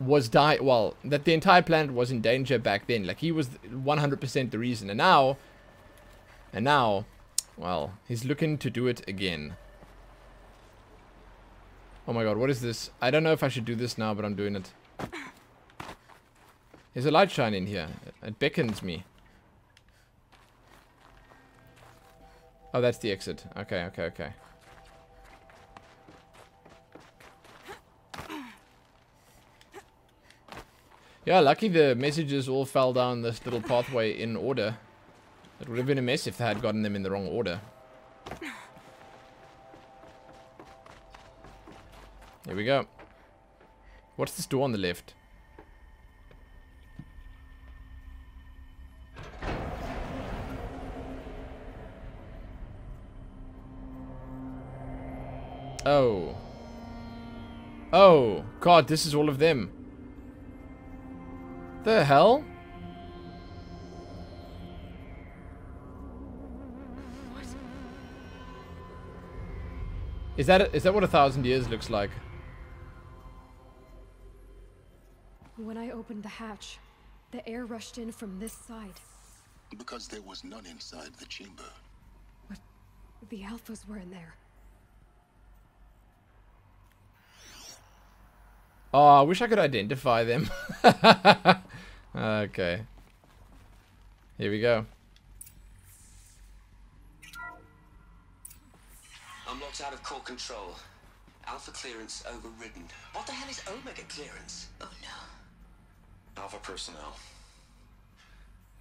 A: was die well, that the entire planet was in danger back then. Like he was 100% the reason. And now and now, well, he's looking to do it again. Oh my god, what is this? I don't know if I should do this now, but I'm doing it. There's a light shine in here. It beckons me. Oh, that's the exit. Okay, okay, okay. Yeah, lucky the messages all fell down this little pathway in order. It would have been a mess if they had gotten them in the wrong order. Here we go. What's this door on the left? Oh. Oh, God, this is all of them. The hell?
D: What?
A: Is that is that what a thousand years looks like?
D: When I opened the hatch, the air rushed in from this side.
C: Because there was none inside the chamber.
D: But the alphas were in there.
A: Oh, I wish I could identify them. [laughs] okay. Here we go.
H: I'm locked out of core control. Alpha clearance overridden. What the hell is Omega clearance? Oh no.
K: Alpha personnel.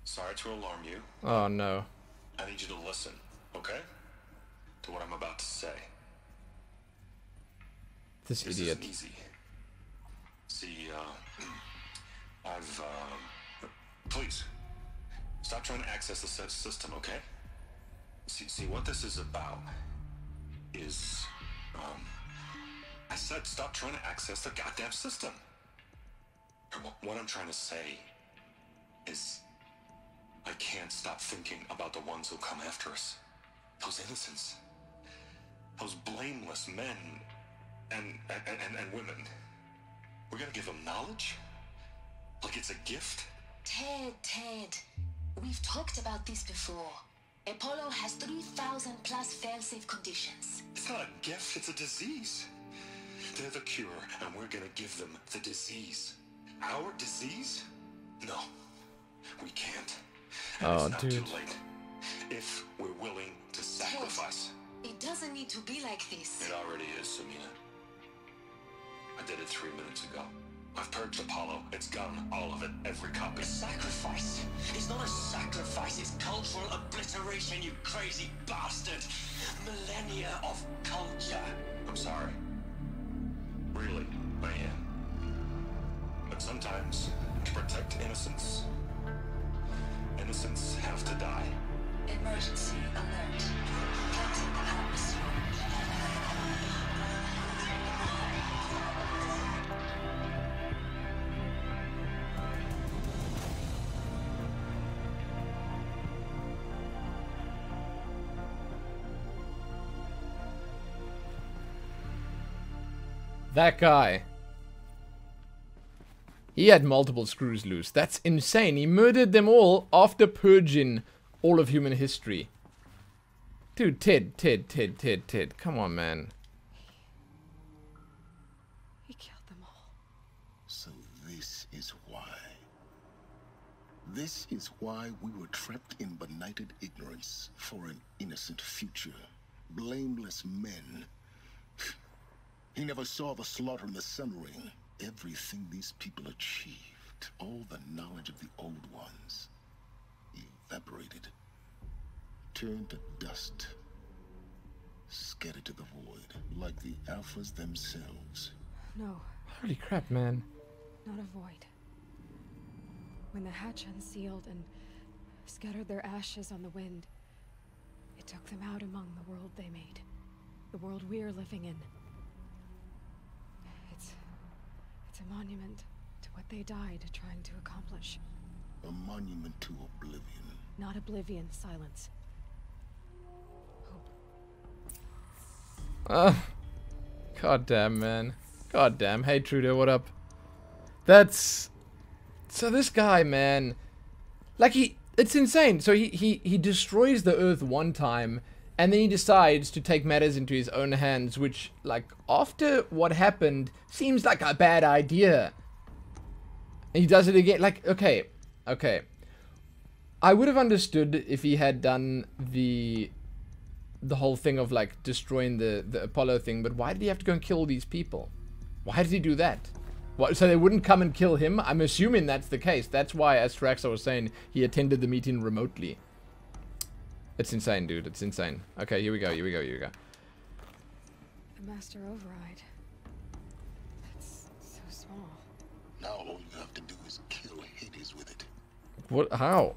K: Sorry to alarm you.
A: Oh no.
K: I need you to listen, okay? To what I'm about to say.
A: This,
K: this
A: idiot.
K: Isn't easy. See, uh, [clears throat] I've, um, please, stop trying to access the system, okay? See, see, what this is about is, um, I said stop trying to access the goddamn system. What I'm trying to say is, I can't stop thinking about the ones who come after us. Those innocents. Those blameless men and, and, and, and women. We're gonna give them knowledge? Like it's a gift?
E: Ted, Ted, we've talked about this before. Apollo has 3,000 plus failsafe conditions.
K: It's not a gift, it's a disease. They're the cure, and we're gonna give them the disease. Our disease? No, we can't. And
A: Oh,
K: it's not
A: dude.
K: too late. If we're willing to sacrifice.
E: It doesn't need to be like this.
K: It already is, Samina. I did it three minutes ago. I've purged Apollo. It's gone. All of it. Every copy.
H: Sacrifice? It's not a sacrifice, it's cultural obliteration, you crazy bastard! Millennia of culture!
K: I'm sorry. Really, I am. But sometimes, to protect innocence, innocents have to die.
A: That guy. He had multiple screws loose. That's insane. He murdered them all after purging all of human history. Dude, Ted, Ted, Ted, Ted, Ted. Come on, man.
D: He killed them all.
C: So this is why. This is why we were trapped in benighted ignorance for an innocent future. Blameless men. He never saw the slaughter in the Sun Ring. Everything these people achieved, all the knowledge of the old ones, evaporated, turned to dust, scattered to the void, like the Alphas themselves.
D: No,
A: Holy crap, man.
D: not a void. When the hatch unsealed and scattered their ashes on the wind, it took them out among the world they made. The world we're living in. It's. It's a monument to what they died trying to accomplish.
C: A monument to oblivion.
D: Not oblivion, silence.
A: Uh, God damn, man. God damn. Hey, Trudeau, what up? That's... So this guy, man... Like, he... It's insane. So he, he, he destroys the Earth one time, and then he decides to take matters into his own hands, which, like, after what happened, seems like a bad idea. And he does it again. Like, okay. Okay. I would have understood if he had done the the whole thing of like destroying the the Apollo thing, but why did he have to go and kill these people? Why did he do that? What, so they wouldn't come and kill him? I'm assuming that's the case. That's why, as Traxa was saying, he attended the meeting remotely. It's insane, dude. It's insane. Okay, here we go. Here we go. Here we go.
D: The Master Override. That's so small.
C: Now all you have to do is kill Hades with it.
A: What? How?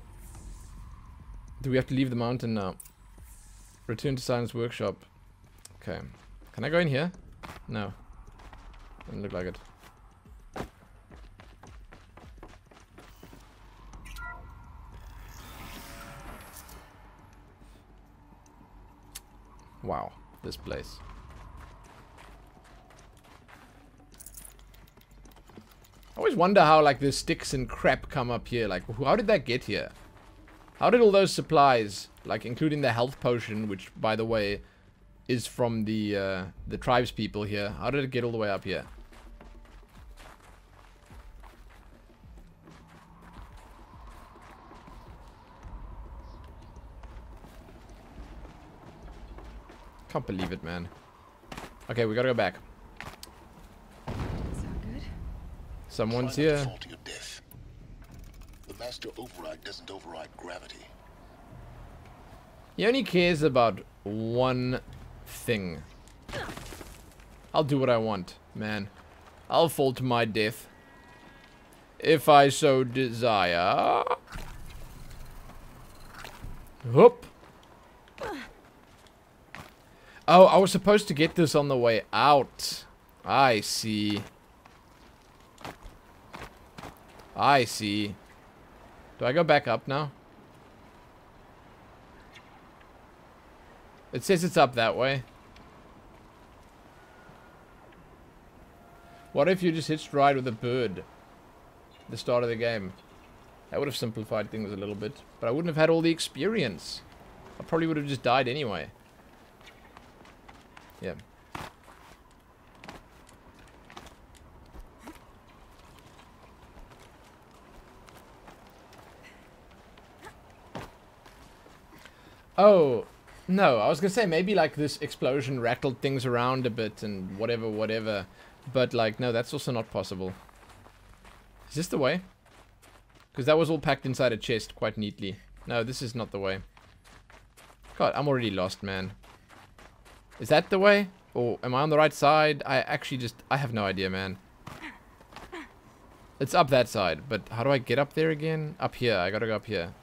A: Do we have to leave the mountain now? Return to Sylens Workshop. Okay. Can I go in here? No. Doesn't look like it. Wow, this place. I always wonder how like the sticks and crap come up here. Like, how did that get here? How did all those supplies, like including the health potion, which by the way is from the uh, the tribes people here, how did it get all the way up here? Can't believe it, man. Okay, we gotta go back. Someone's
C: Try not to
A: here.
C: to your death. The master override doesn't override gravity.
A: He only cares about one thing. I'll do what I want, man. I'll fall to my death. If I so desire. Whoop. Oh, I was supposed to get this on the way out. I see. I see. Do I go back up now? It says it's up that way. What if you just hitched ride with a bird? The start of the game. That would have simplified things a little bit. But I wouldn't have had all the experience. I probably would have just died anyway. Yeah. Oh, no, I was gonna say maybe like this explosion rattled things around a bit and whatever, whatever. But like, no, that's also not possible. Is this the way? Because that was all packed inside a chest quite neatly. No, this is not the way. God, I'm already lost, man. Is that the way? Or am I on the right side? I actually just, I have no idea, man. It's up that side, but how do I get up there again? Up here, I gotta go up here.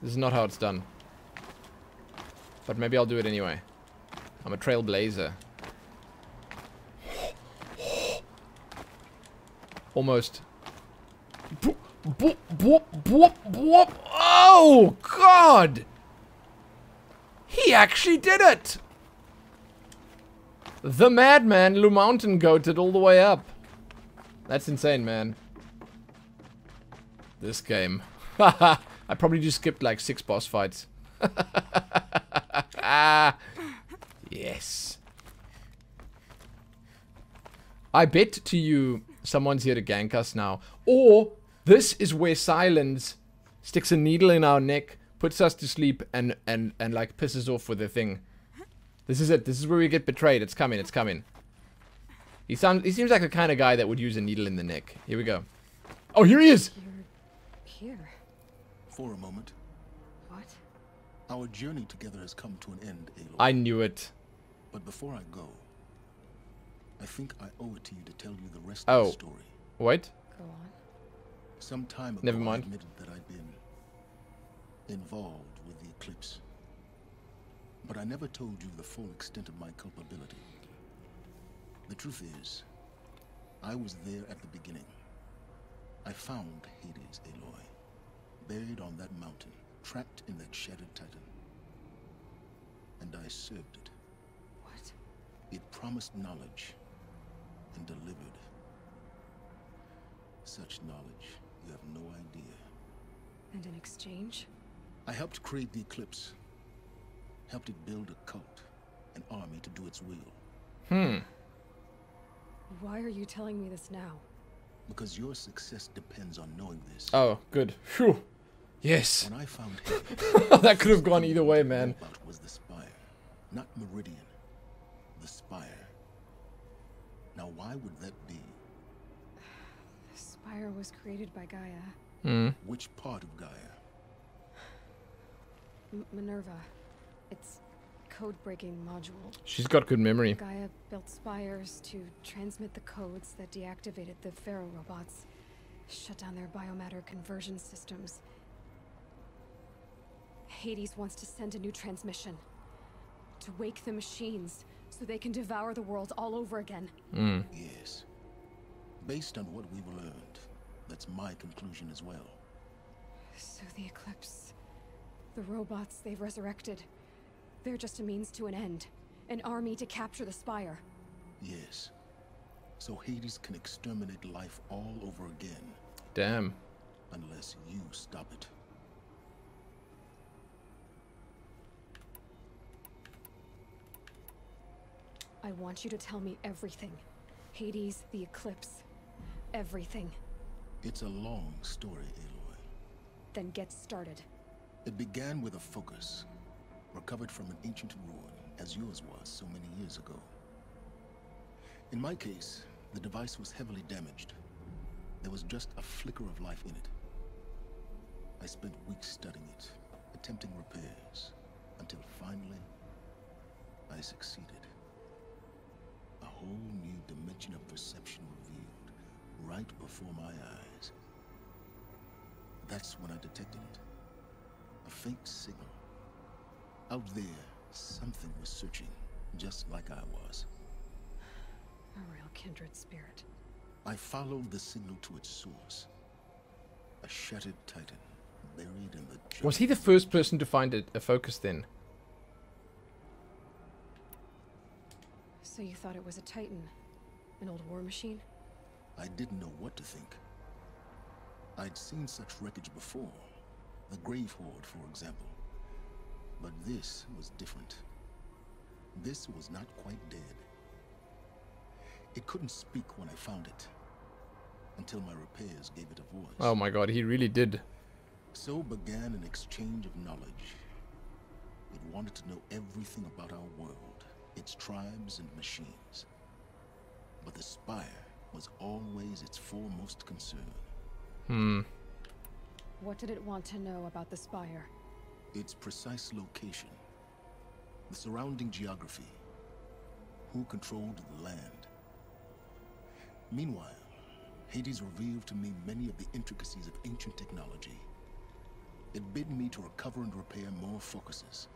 A: This is not how it's done. But maybe I'll do it anyway. I'm a trailblazer. [gasps] Almost. Boop, boop, boop, boop. Oh, God! He actually did it! The madman Lou Mountain goated all the way up. That's insane, man. This game. [laughs] I probably just skipped like six boss fights. [laughs] yes. I bet to you someone's here to gank us now. Or this is where Sylens sticks a needle in our neck, puts us to sleep, and, and, and like pisses off with the thing. This is it. This is where we get betrayed. It's coming. It's coming. He sounds. He seems like the kind of guy that would use a needle in the neck. Here we go. Oh, here he is.
D: Here.
C: For a moment,
D: What?
C: our journey together has come to an end, Aloy.
A: I knew it.
C: But before I go, I think I owe it to you to tell you the rest
A: Oh.
C: of the story.
A: What?
D: Go on.
C: Some time ago,
A: Never
C: I
A: mind.
C: admitted that I'd been involved with the eclipse. But I never told you the full extent of my culpability. The truth is, I was there at the beginning. I found Hades, Aloy, buried on that mountain, trapped in that shattered titan. And I served it.
D: What?
C: It promised knowledge and delivered. Such knowledge, you have no idea.
D: And in exchange?
C: I helped create the Eclipse. Helped it build a cult, an army to do its will.
A: Hmm.
D: Why are you telling me this now?
C: Because your success depends on knowing this.
A: Oh, good. Phew. Yes.
C: When I found [laughs] Hades,
A: that could have gone either way, man.
C: about was the Spire, not Meridian. The Spire. Now, why would that be?
D: The spire was created by Gaia.
A: Hmm.
C: Which part of Gaia?
D: M Minerva. It's code-breaking module.
A: She's got good memory.
D: Gaia built spires to transmit the codes that deactivated the Faro robots, shut down their biomatter conversion systems. Hades wants to send a new transmission to wake the machines so they can devour the world all over again.
A: Mm.
C: Yes. Based on what we've learned, that's my conclusion as well.
D: So the Eclipse, the robots they've resurrected, they're just a means to an end. An army to capture the Spire.
C: Yes. So Hades can exterminate life all over again.
A: Damn.
C: Unless you stop it.
D: I want you to tell me everything. Hades, the Eclipse, everything.
C: It's a long story, Aloy.
D: Then get started.
C: It began with a focus, recovered from an ancient ruin, as yours was so many years ago. In my case, the device was heavily damaged. There was just a flicker of life in it. I spent weeks studying it, attempting repairs, until finally, I succeeded. A whole new dimension of perception revealed, right before my eyes. That's when I detected it. A faint signal. Out there, something was searching, just like I was.
D: A real kindred spirit.
C: I followed the signal to its source. A shattered titan, buried in the
A: Was he the first person to find it, a focus then?
D: So you thought it was a Titan? An old war machine?
C: I didn't know what to think. I'd seen such wreckage before. The Grave-Hoard, for example. But this was different. This was not quite dead. It couldn't speak when I found it. Until my repairs gave it a voice.
A: Oh my god, he really did.
C: So began an exchange of knowledge. It wanted to know everything about our world, its tribes and machines. But the Spire was always its foremost concern.
A: Hmm.
D: What did it want to know about the Spire?
C: Its precise location, the surrounding geography, who controlled the land. Meanwhile, Hades revealed to me many of the intricacies of ancient technology. It bid me to recover and repair more focuses.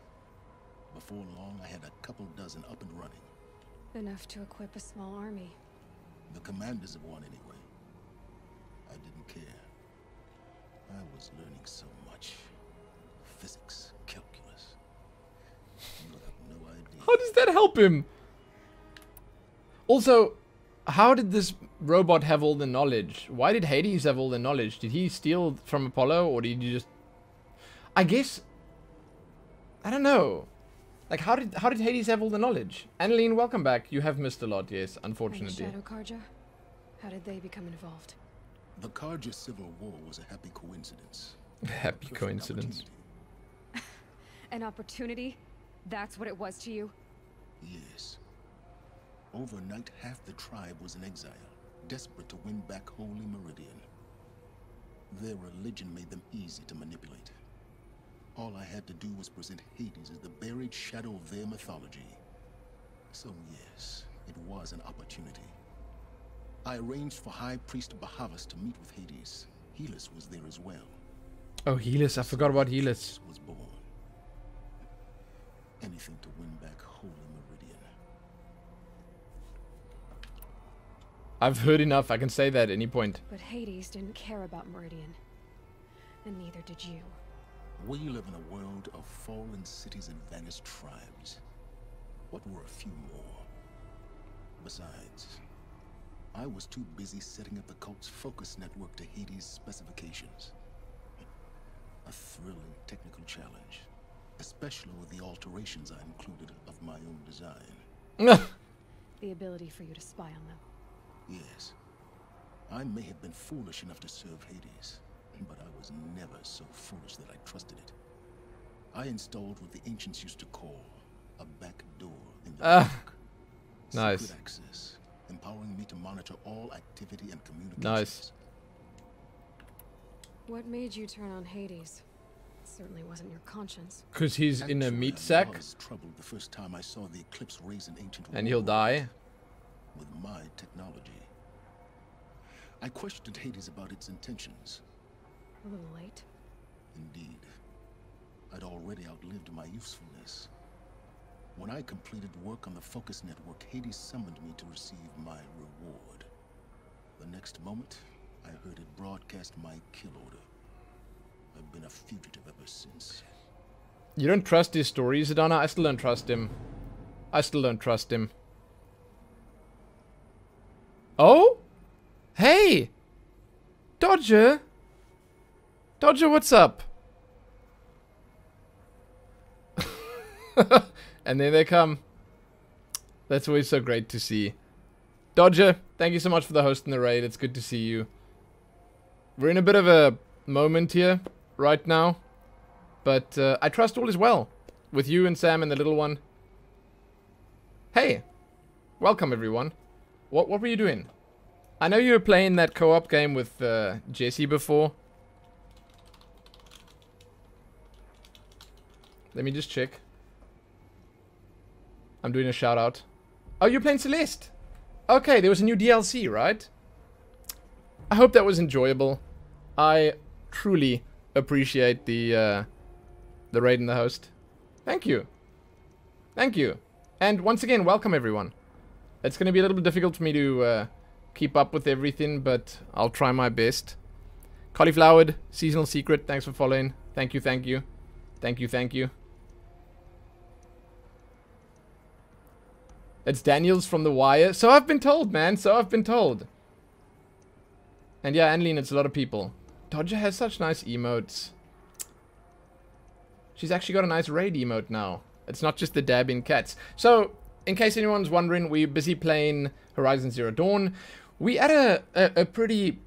C: Before long, I had a couple dozen up and running.
D: Enough to equip a small army.
C: The commanders one, anyway. I didn't care. I was learning so much. Physics, calculus. No.
A: How does that help him? Also, how did this robot have all the knowledge? Why did Hades have all the knowledge? Did he steal from Apollo or did he just... I guess... I don't know. Like, how did how did Hades have all the knowledge? Annalene, welcome back. You have missed a lot, yes, unfortunately.
D: And Shadow Carja? How did they become involved?
C: The Carja Civil War was a happy coincidence. [laughs]
A: Happy coincidence. [laughs]
D: An opportunity? That's what it was to you?
C: Yes. Overnight, half the tribe was in exile, desperate to win back Holy Meridian. Their religion made them easy to manipulate. All I had to do was present Hades as the buried shadow of their mythology. So yes, it was an opportunity. I arranged for High Priest Bahavas to meet with Hades. Helis was there as well.
A: Oh, Helis. I forgot about Helis.
C: Was born. Anything to win back Holy Meridian.
A: I've heard enough. I can say that at any point.
D: But Hades didn't care about Meridian. And neither did you.
C: We live in a world of fallen cities and vanished tribes. What were a few more? Besides, I was too busy setting up the cult's focus network to Hades' specifications. A thrilling technical challenge, especially with the alterations I included of my own design. [laughs]
D: the ability for you to spy on them.
C: Yes. I may have been foolish enough to serve Hades, but I was never so foolish that I trusted it. I installed what the ancients used to call a back door in the
A: ah,
C: network.
A: nice.
C: Secret access, empowering me to monitor all activity and communications.
A: Nice.
D: What made you turn on Hades? certainly wasn't your conscience.
A: Because he's in a
C: Actually,
A: meat
C: I
A: sack
C: was troubled the first time I saw the eclipse raise an ancient
A: and he'll die.
C: with my technology. I questioned Hades about its intentions.
D: A little late.
C: Indeed, I'd already outlived my usefulness. When I completed work on the Focus Network, Hades summoned me to receive my reward. The next moment, I heard it broadcast my kill order. I've been a fugitive ever since.
A: You don't trust his stories, Adana? I still don't trust him. I still don't trust him. Oh? Hey! Dodger? Dodger, what's up? [laughs] and there they come. That's always so great to see. Dodger, thank you so much for the host in the raid. It's good to see you. We're in a bit of a moment here right now. But uh, I trust all is well with you and Sam and the little one. Hey, welcome everyone. What what were you doing? I know you were playing that co-op game with uh, Jesse before. Let me just check. I'm doing a shout out. Oh, you're playing Celeste. Okay, there was a new DLC, right? I hope that was enjoyable. I truly appreciate the uh, the raid and the host. Thank you. Thank you. And once again, welcome everyone. It's going to be a little bit difficult for me to uh, keep up with everything, but I'll try my best. Cauliflowered, Seasonal Secret, thanks for following. Thank you, thank you. Thank you, thank you. It's Daniels from The Wire. So I've been told, man. So I've been told. And yeah, Anlene, it's a lot of people. Dodger has such nice emotes. She's actually got a nice raid emote now. It's not just the dab in cats. So, in case anyone's wondering, we're busy playing Horizon Zero Dawn. We at a, a, a pretty,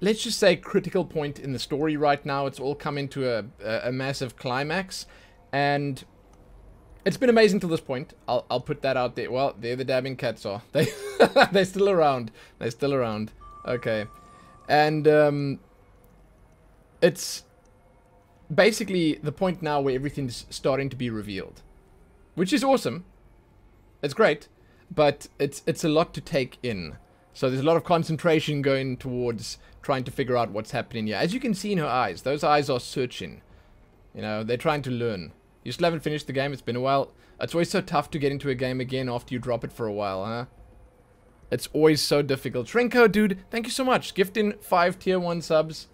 A: let's just say, critical point in the story right now. It's all come into a, a, a massive climax. And it's been amazing till this point. I'll, I'll put that out there. Well, they're the dabbing cats are. [laughs] They, they're still around. They're still around. Okay. And, um, it's basically the point now where everything's starting to be revealed. Which is awesome. It's great. But it's it's a lot to take in. So there's a lot of concentration going towards trying to figure out what's happening here. As you can see in her eyes, those eyes are searching. You know, they're trying to learn. You still haven't finished the game, it's been a while. It's always so tough to get into a game again after you drop it for a while, huh? It's always so difficult. Shrinko, dude, thank you so much. Gifting five tier one subs.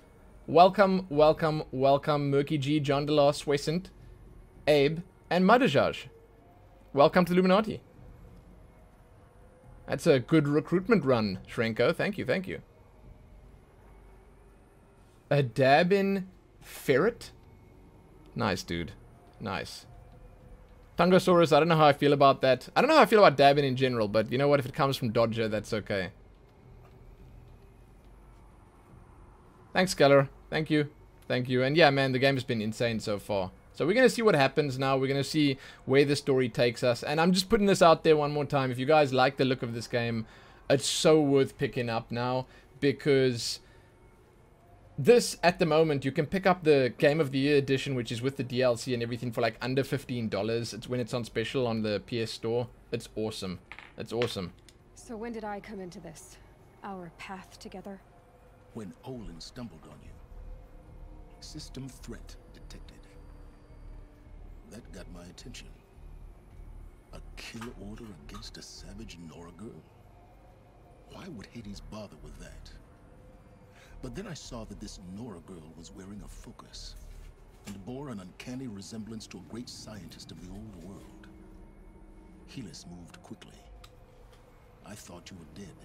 A: Welcome, welcome, welcome, Murky G, John DeLar, Swescent, Abe, and Madajaj. Welcome to Illuminati. That's a good recruitment run, Shrenko. Thank you, thank you. A Dabin ferret? Nice, dude. Nice. Tungosaurus, I don't know how I feel about that. I don't know how I feel about Dabin in general, but you know what? If it comes from Dodger, that's okay. Thanks, Skeller. Thank you. Thank you. And yeah, man, the game has been insane so far. So we're going to see what happens now. We're going to see where the story takes us. And I'm just putting this out there one more time. If you guys like the look of this game, it's so worth picking up now. Because this, at the moment, you can pick up the Game of the Year edition, which is with the DLC and everything, for like under $15. It's when it's on special on the PS Store. It's awesome. It's awesome.
D: So when did I come into this? Our path together?
C: When Olin stumbled on you. System threat detected. That got my attention. A kill order against a savage Nora girl? Why would Hades bother with that? But then I saw that this Nora girl was wearing a focus and bore an uncanny resemblance to a great scientist of the old world. Helis moved quickly. I thought you were dead.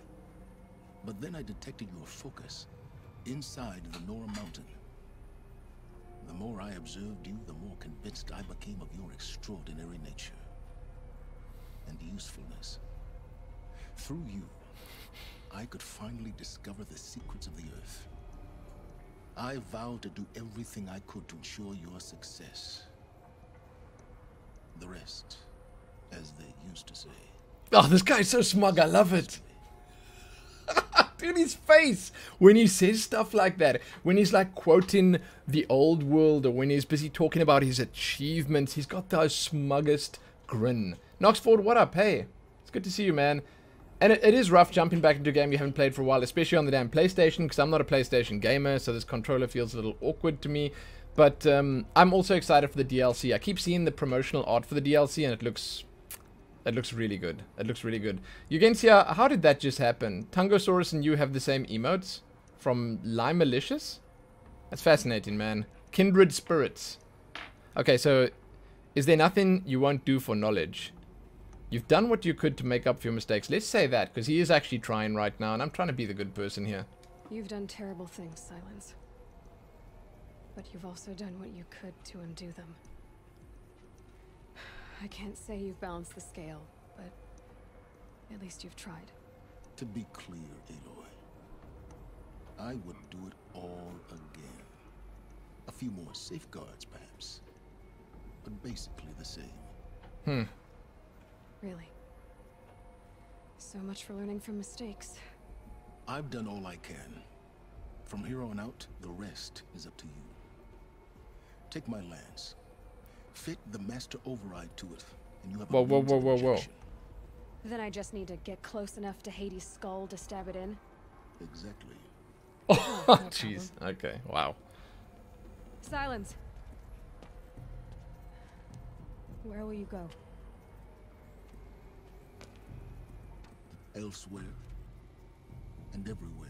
C: But then I detected your focus inside the Nora Mountain. The more I observed you, the more convinced I became of your extraordinary nature and usefulness. Through you, I could finally discover the secrets of the Earth. I vowed to do everything I could to ensure your success. The rest, as they used to say.
A: Oh, this guy's so smug. I love it. [laughs] Dude, his face when he says stuff like that, when he's like quoting the old world, or when he's busy talking about his achievements, he's got the smuggest grin. Knoxford, what up? Hey, it's good to see you, man. And it, it is rough jumping back into a game you haven't played for a while, especially on the damn PlayStation, because I'm not a PlayStation gamer, so this controller feels a little awkward to me. But um, I'm also excited for the DLC. I keep seeing the promotional art for the DLC, and it looks that looks really good. It looks really good. Eugensia, how did that just happen? Tangosaurus and you have the same emotes? From Lime Malicious? That's fascinating, man. Kindred spirits. Okay, so is there nothing you won't do for knowledge? You've done what you could to make up for your mistakes. Let's say that, because he is actually trying right now, and I'm trying to be the good person here.
D: You've done terrible things, Sylens. But you've also done what you could to undo them. I can't say you've balanced the scale, but at least you've tried.
C: To be clear, Aloy, I would do it all again. A few more safeguards, perhaps, but basically the same.
A: Hmm.
D: Really. So much for learning from mistakes.
C: I've done all I can. From here on out, the rest is up to you. Take my lance. Fit the master override to it, and you have
A: Whoa,
C: a
A: whoa,
C: means
A: whoa, whoa, whoa.
D: Then I just need to get close enough to Hades' skull to stab it in.
C: Exactly. [laughs]
A: Oh, jeez. Okay, wow.
D: Sylens. Where will you go?
C: Elsewhere and everywhere.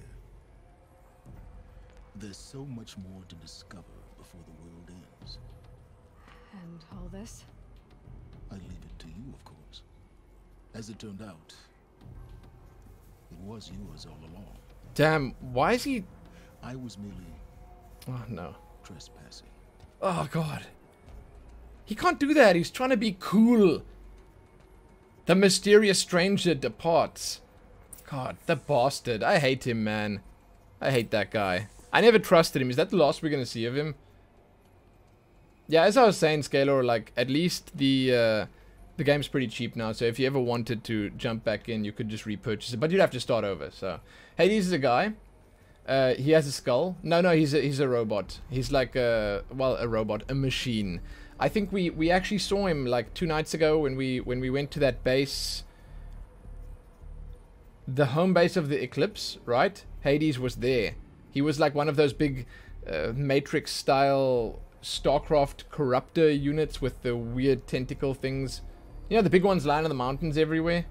C: There's so much more to discover before the world ends.
D: And all this?
C: I leave it to you, of course. As it turned out, it was yours all along.
A: Damn, why is he...
C: I was merely
A: Oh, no.
C: trespassing.
A: Oh, God. He can't do that. He's trying to be cool. The mysterious stranger departs. God, the bastard. I hate him, man. I hate that guy. I never trusted him. Is that the last we're gonna see of him? Yeah, as I was saying, Scalar, like, at least the, uh, the game's pretty cheap now, so if you ever wanted to jump back in, you could just repurchase it, but you'd have to start over, so. Hades is a guy. Uh, he has a skull. No, no, he's a, he's a robot. He's like a, well, a robot, a machine. I think we, we actually saw him like two nights ago when we, when we went to that base. The home base of the Eclipse, right? Hades was there. He was like one of those big uh, Matrix style StarCraft corruptor units with the weird tentacle things. You know, the big ones lying in the mountains everywhere.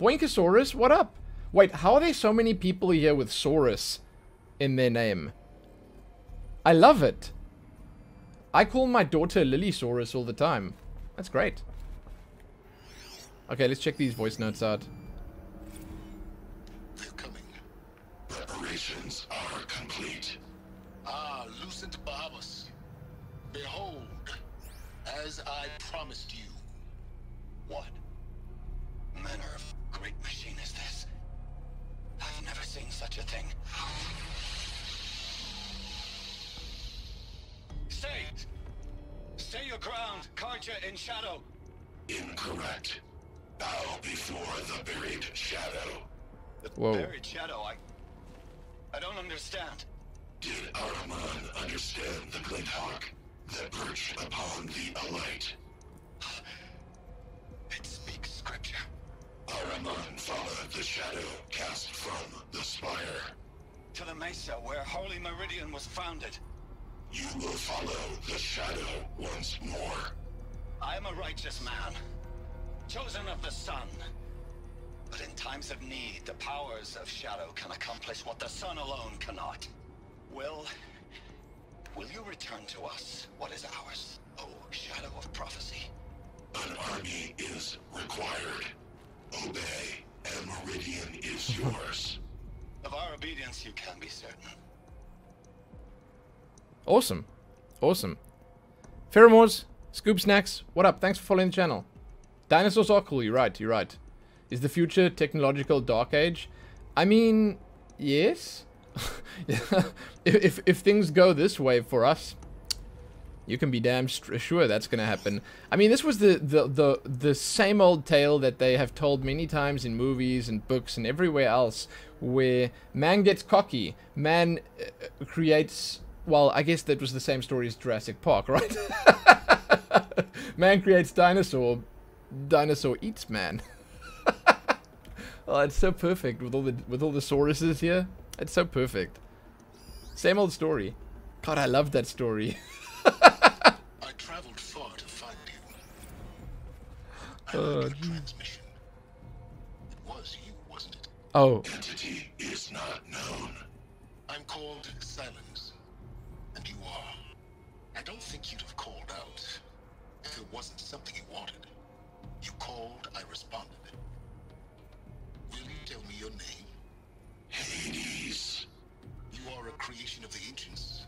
A: Boinkosaurus, what up? Wait, how are there so many people here with Saurus in their name? I love it. I call my daughter Lilysaurus all the time. That's great. Okay, let's check these voice notes out. They're coming.
C: Preparations are complete. Ah, Lucent Bahavas. Behold, as I promised you.
H: What manner of great machine is this? I've never seen such a thing.
K: Stay! Stay your ground, Carja in shadow!
C: Incorrect. Bow before the buried shadow.
K: The
A: Whoa.
K: buried shadow, I... I don't understand.
C: Did Araman understand the Glinthawk that perched upon the alight? [sighs]
H: It speaks scripture.
C: Araman followed the shadow cast from the spire.
K: To the mesa where Holy Meridian was founded.
C: You will follow the shadow once more.
K: I am a righteous man, chosen of the sun. But in times of need, the powers of shadow can accomplish what the sun alone cannot. Will... Will you return to us what is ours, O shadow of prophecy?
C: An army is required. Obey, and Meridian is yours.
K: Of our obedience you can be certain.
A: Awesome. Awesome. Pheromones, Scoop Snacks, what up? Thanks for following the channel. Dinosaurs are cool, you're right, you're right. Is the future technological dark age? I mean, yes. [laughs] if, [laughs] if, if things go this way for us, you can be damn sure that's going to happen. I mean, this was the, the, the, the same old tale that they have told many times in movies and books and everywhere else, where man gets cocky, man uh, creates. Well, I guess that was the same story as Jurassic Park, [laughs] right? man creates dinosaur, dinosaur eats man. [laughs] oh, it's so perfect with all the with all the sauruses here. It's so perfect. Same old story. God, I love that story. [laughs]
C: I traveled far to find you. I
A: Oh, gee.
C: transmission. It was you, wasn't it?
A: Oh,
C: Entity is not known. I'm called Sylens, and you are. I don't think you'd have called out if it wasn't something you wanted. You called, I responded. Will you tell me your name? Hades. You are a creation of the ancients.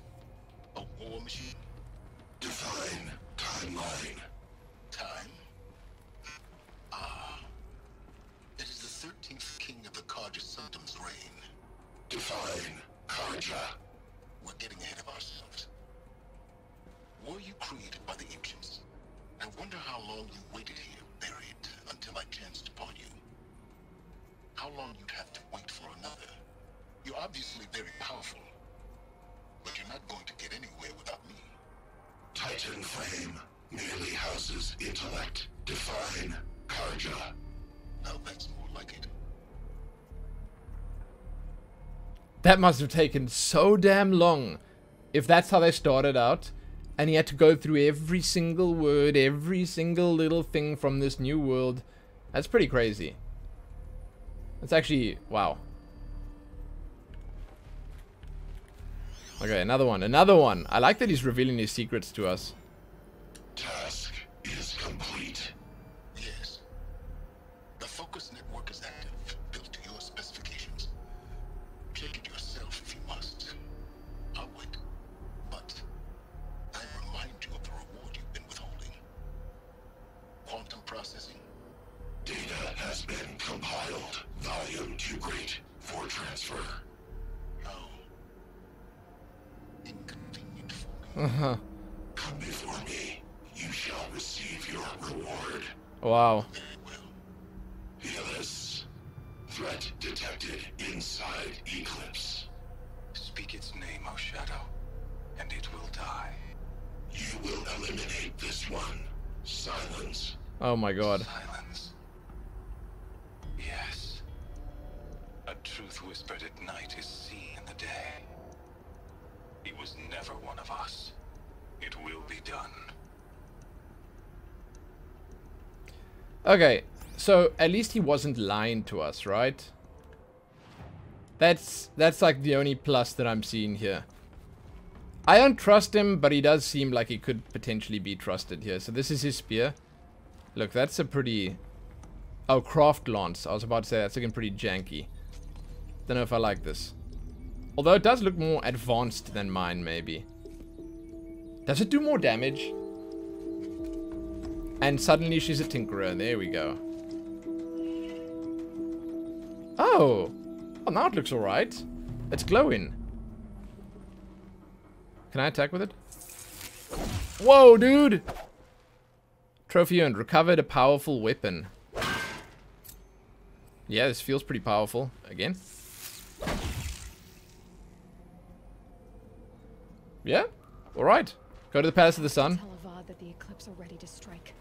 C: A war machine. Define timeline. Time? Ah. It is the 13th king of the Carja Symptoms reign. Define Carja. We're getting ahead of ourselves. Were you created by the ancients? I wonder how long you waited here, buried, until I chanced upon you. How long you'd have to wait for another. You're obviously very powerful, but you're not going to get anywhere without me. Titan Flame merely houses intellect. Define Carja. Now that's more like it.
A: that must have taken so damn long. If that's how they started out, and he had to go through every single word, every single little thing from this new world, that's pretty crazy. That's actually wow. Okay, another one, another one. I like that he's revealing his secrets to us.
K: At
A: least he wasn't lying to us, right? That's that's like the only plus that I'm seeing here. I don't trust him, but he does seem like he could potentially be trusted here. So this is his spear. Look, that's a pretty... Oh, craft lance. I was about to say that's looking pretty janky. Don't know if I like this. Although it does look more advanced than mine, maybe. Does it do more damage? And suddenly she's a tinkerer. There we go. Oh. Oh, now it looks alright. It's glowing. Can I attack with it? Whoa, dude! Trophy earned. Recovered a powerful weapon. Yeah, this feels pretty powerful. Again. Yeah? Alright. Go to the Palace of the Sun.
D: Tell that the Eclipse are ready to strike.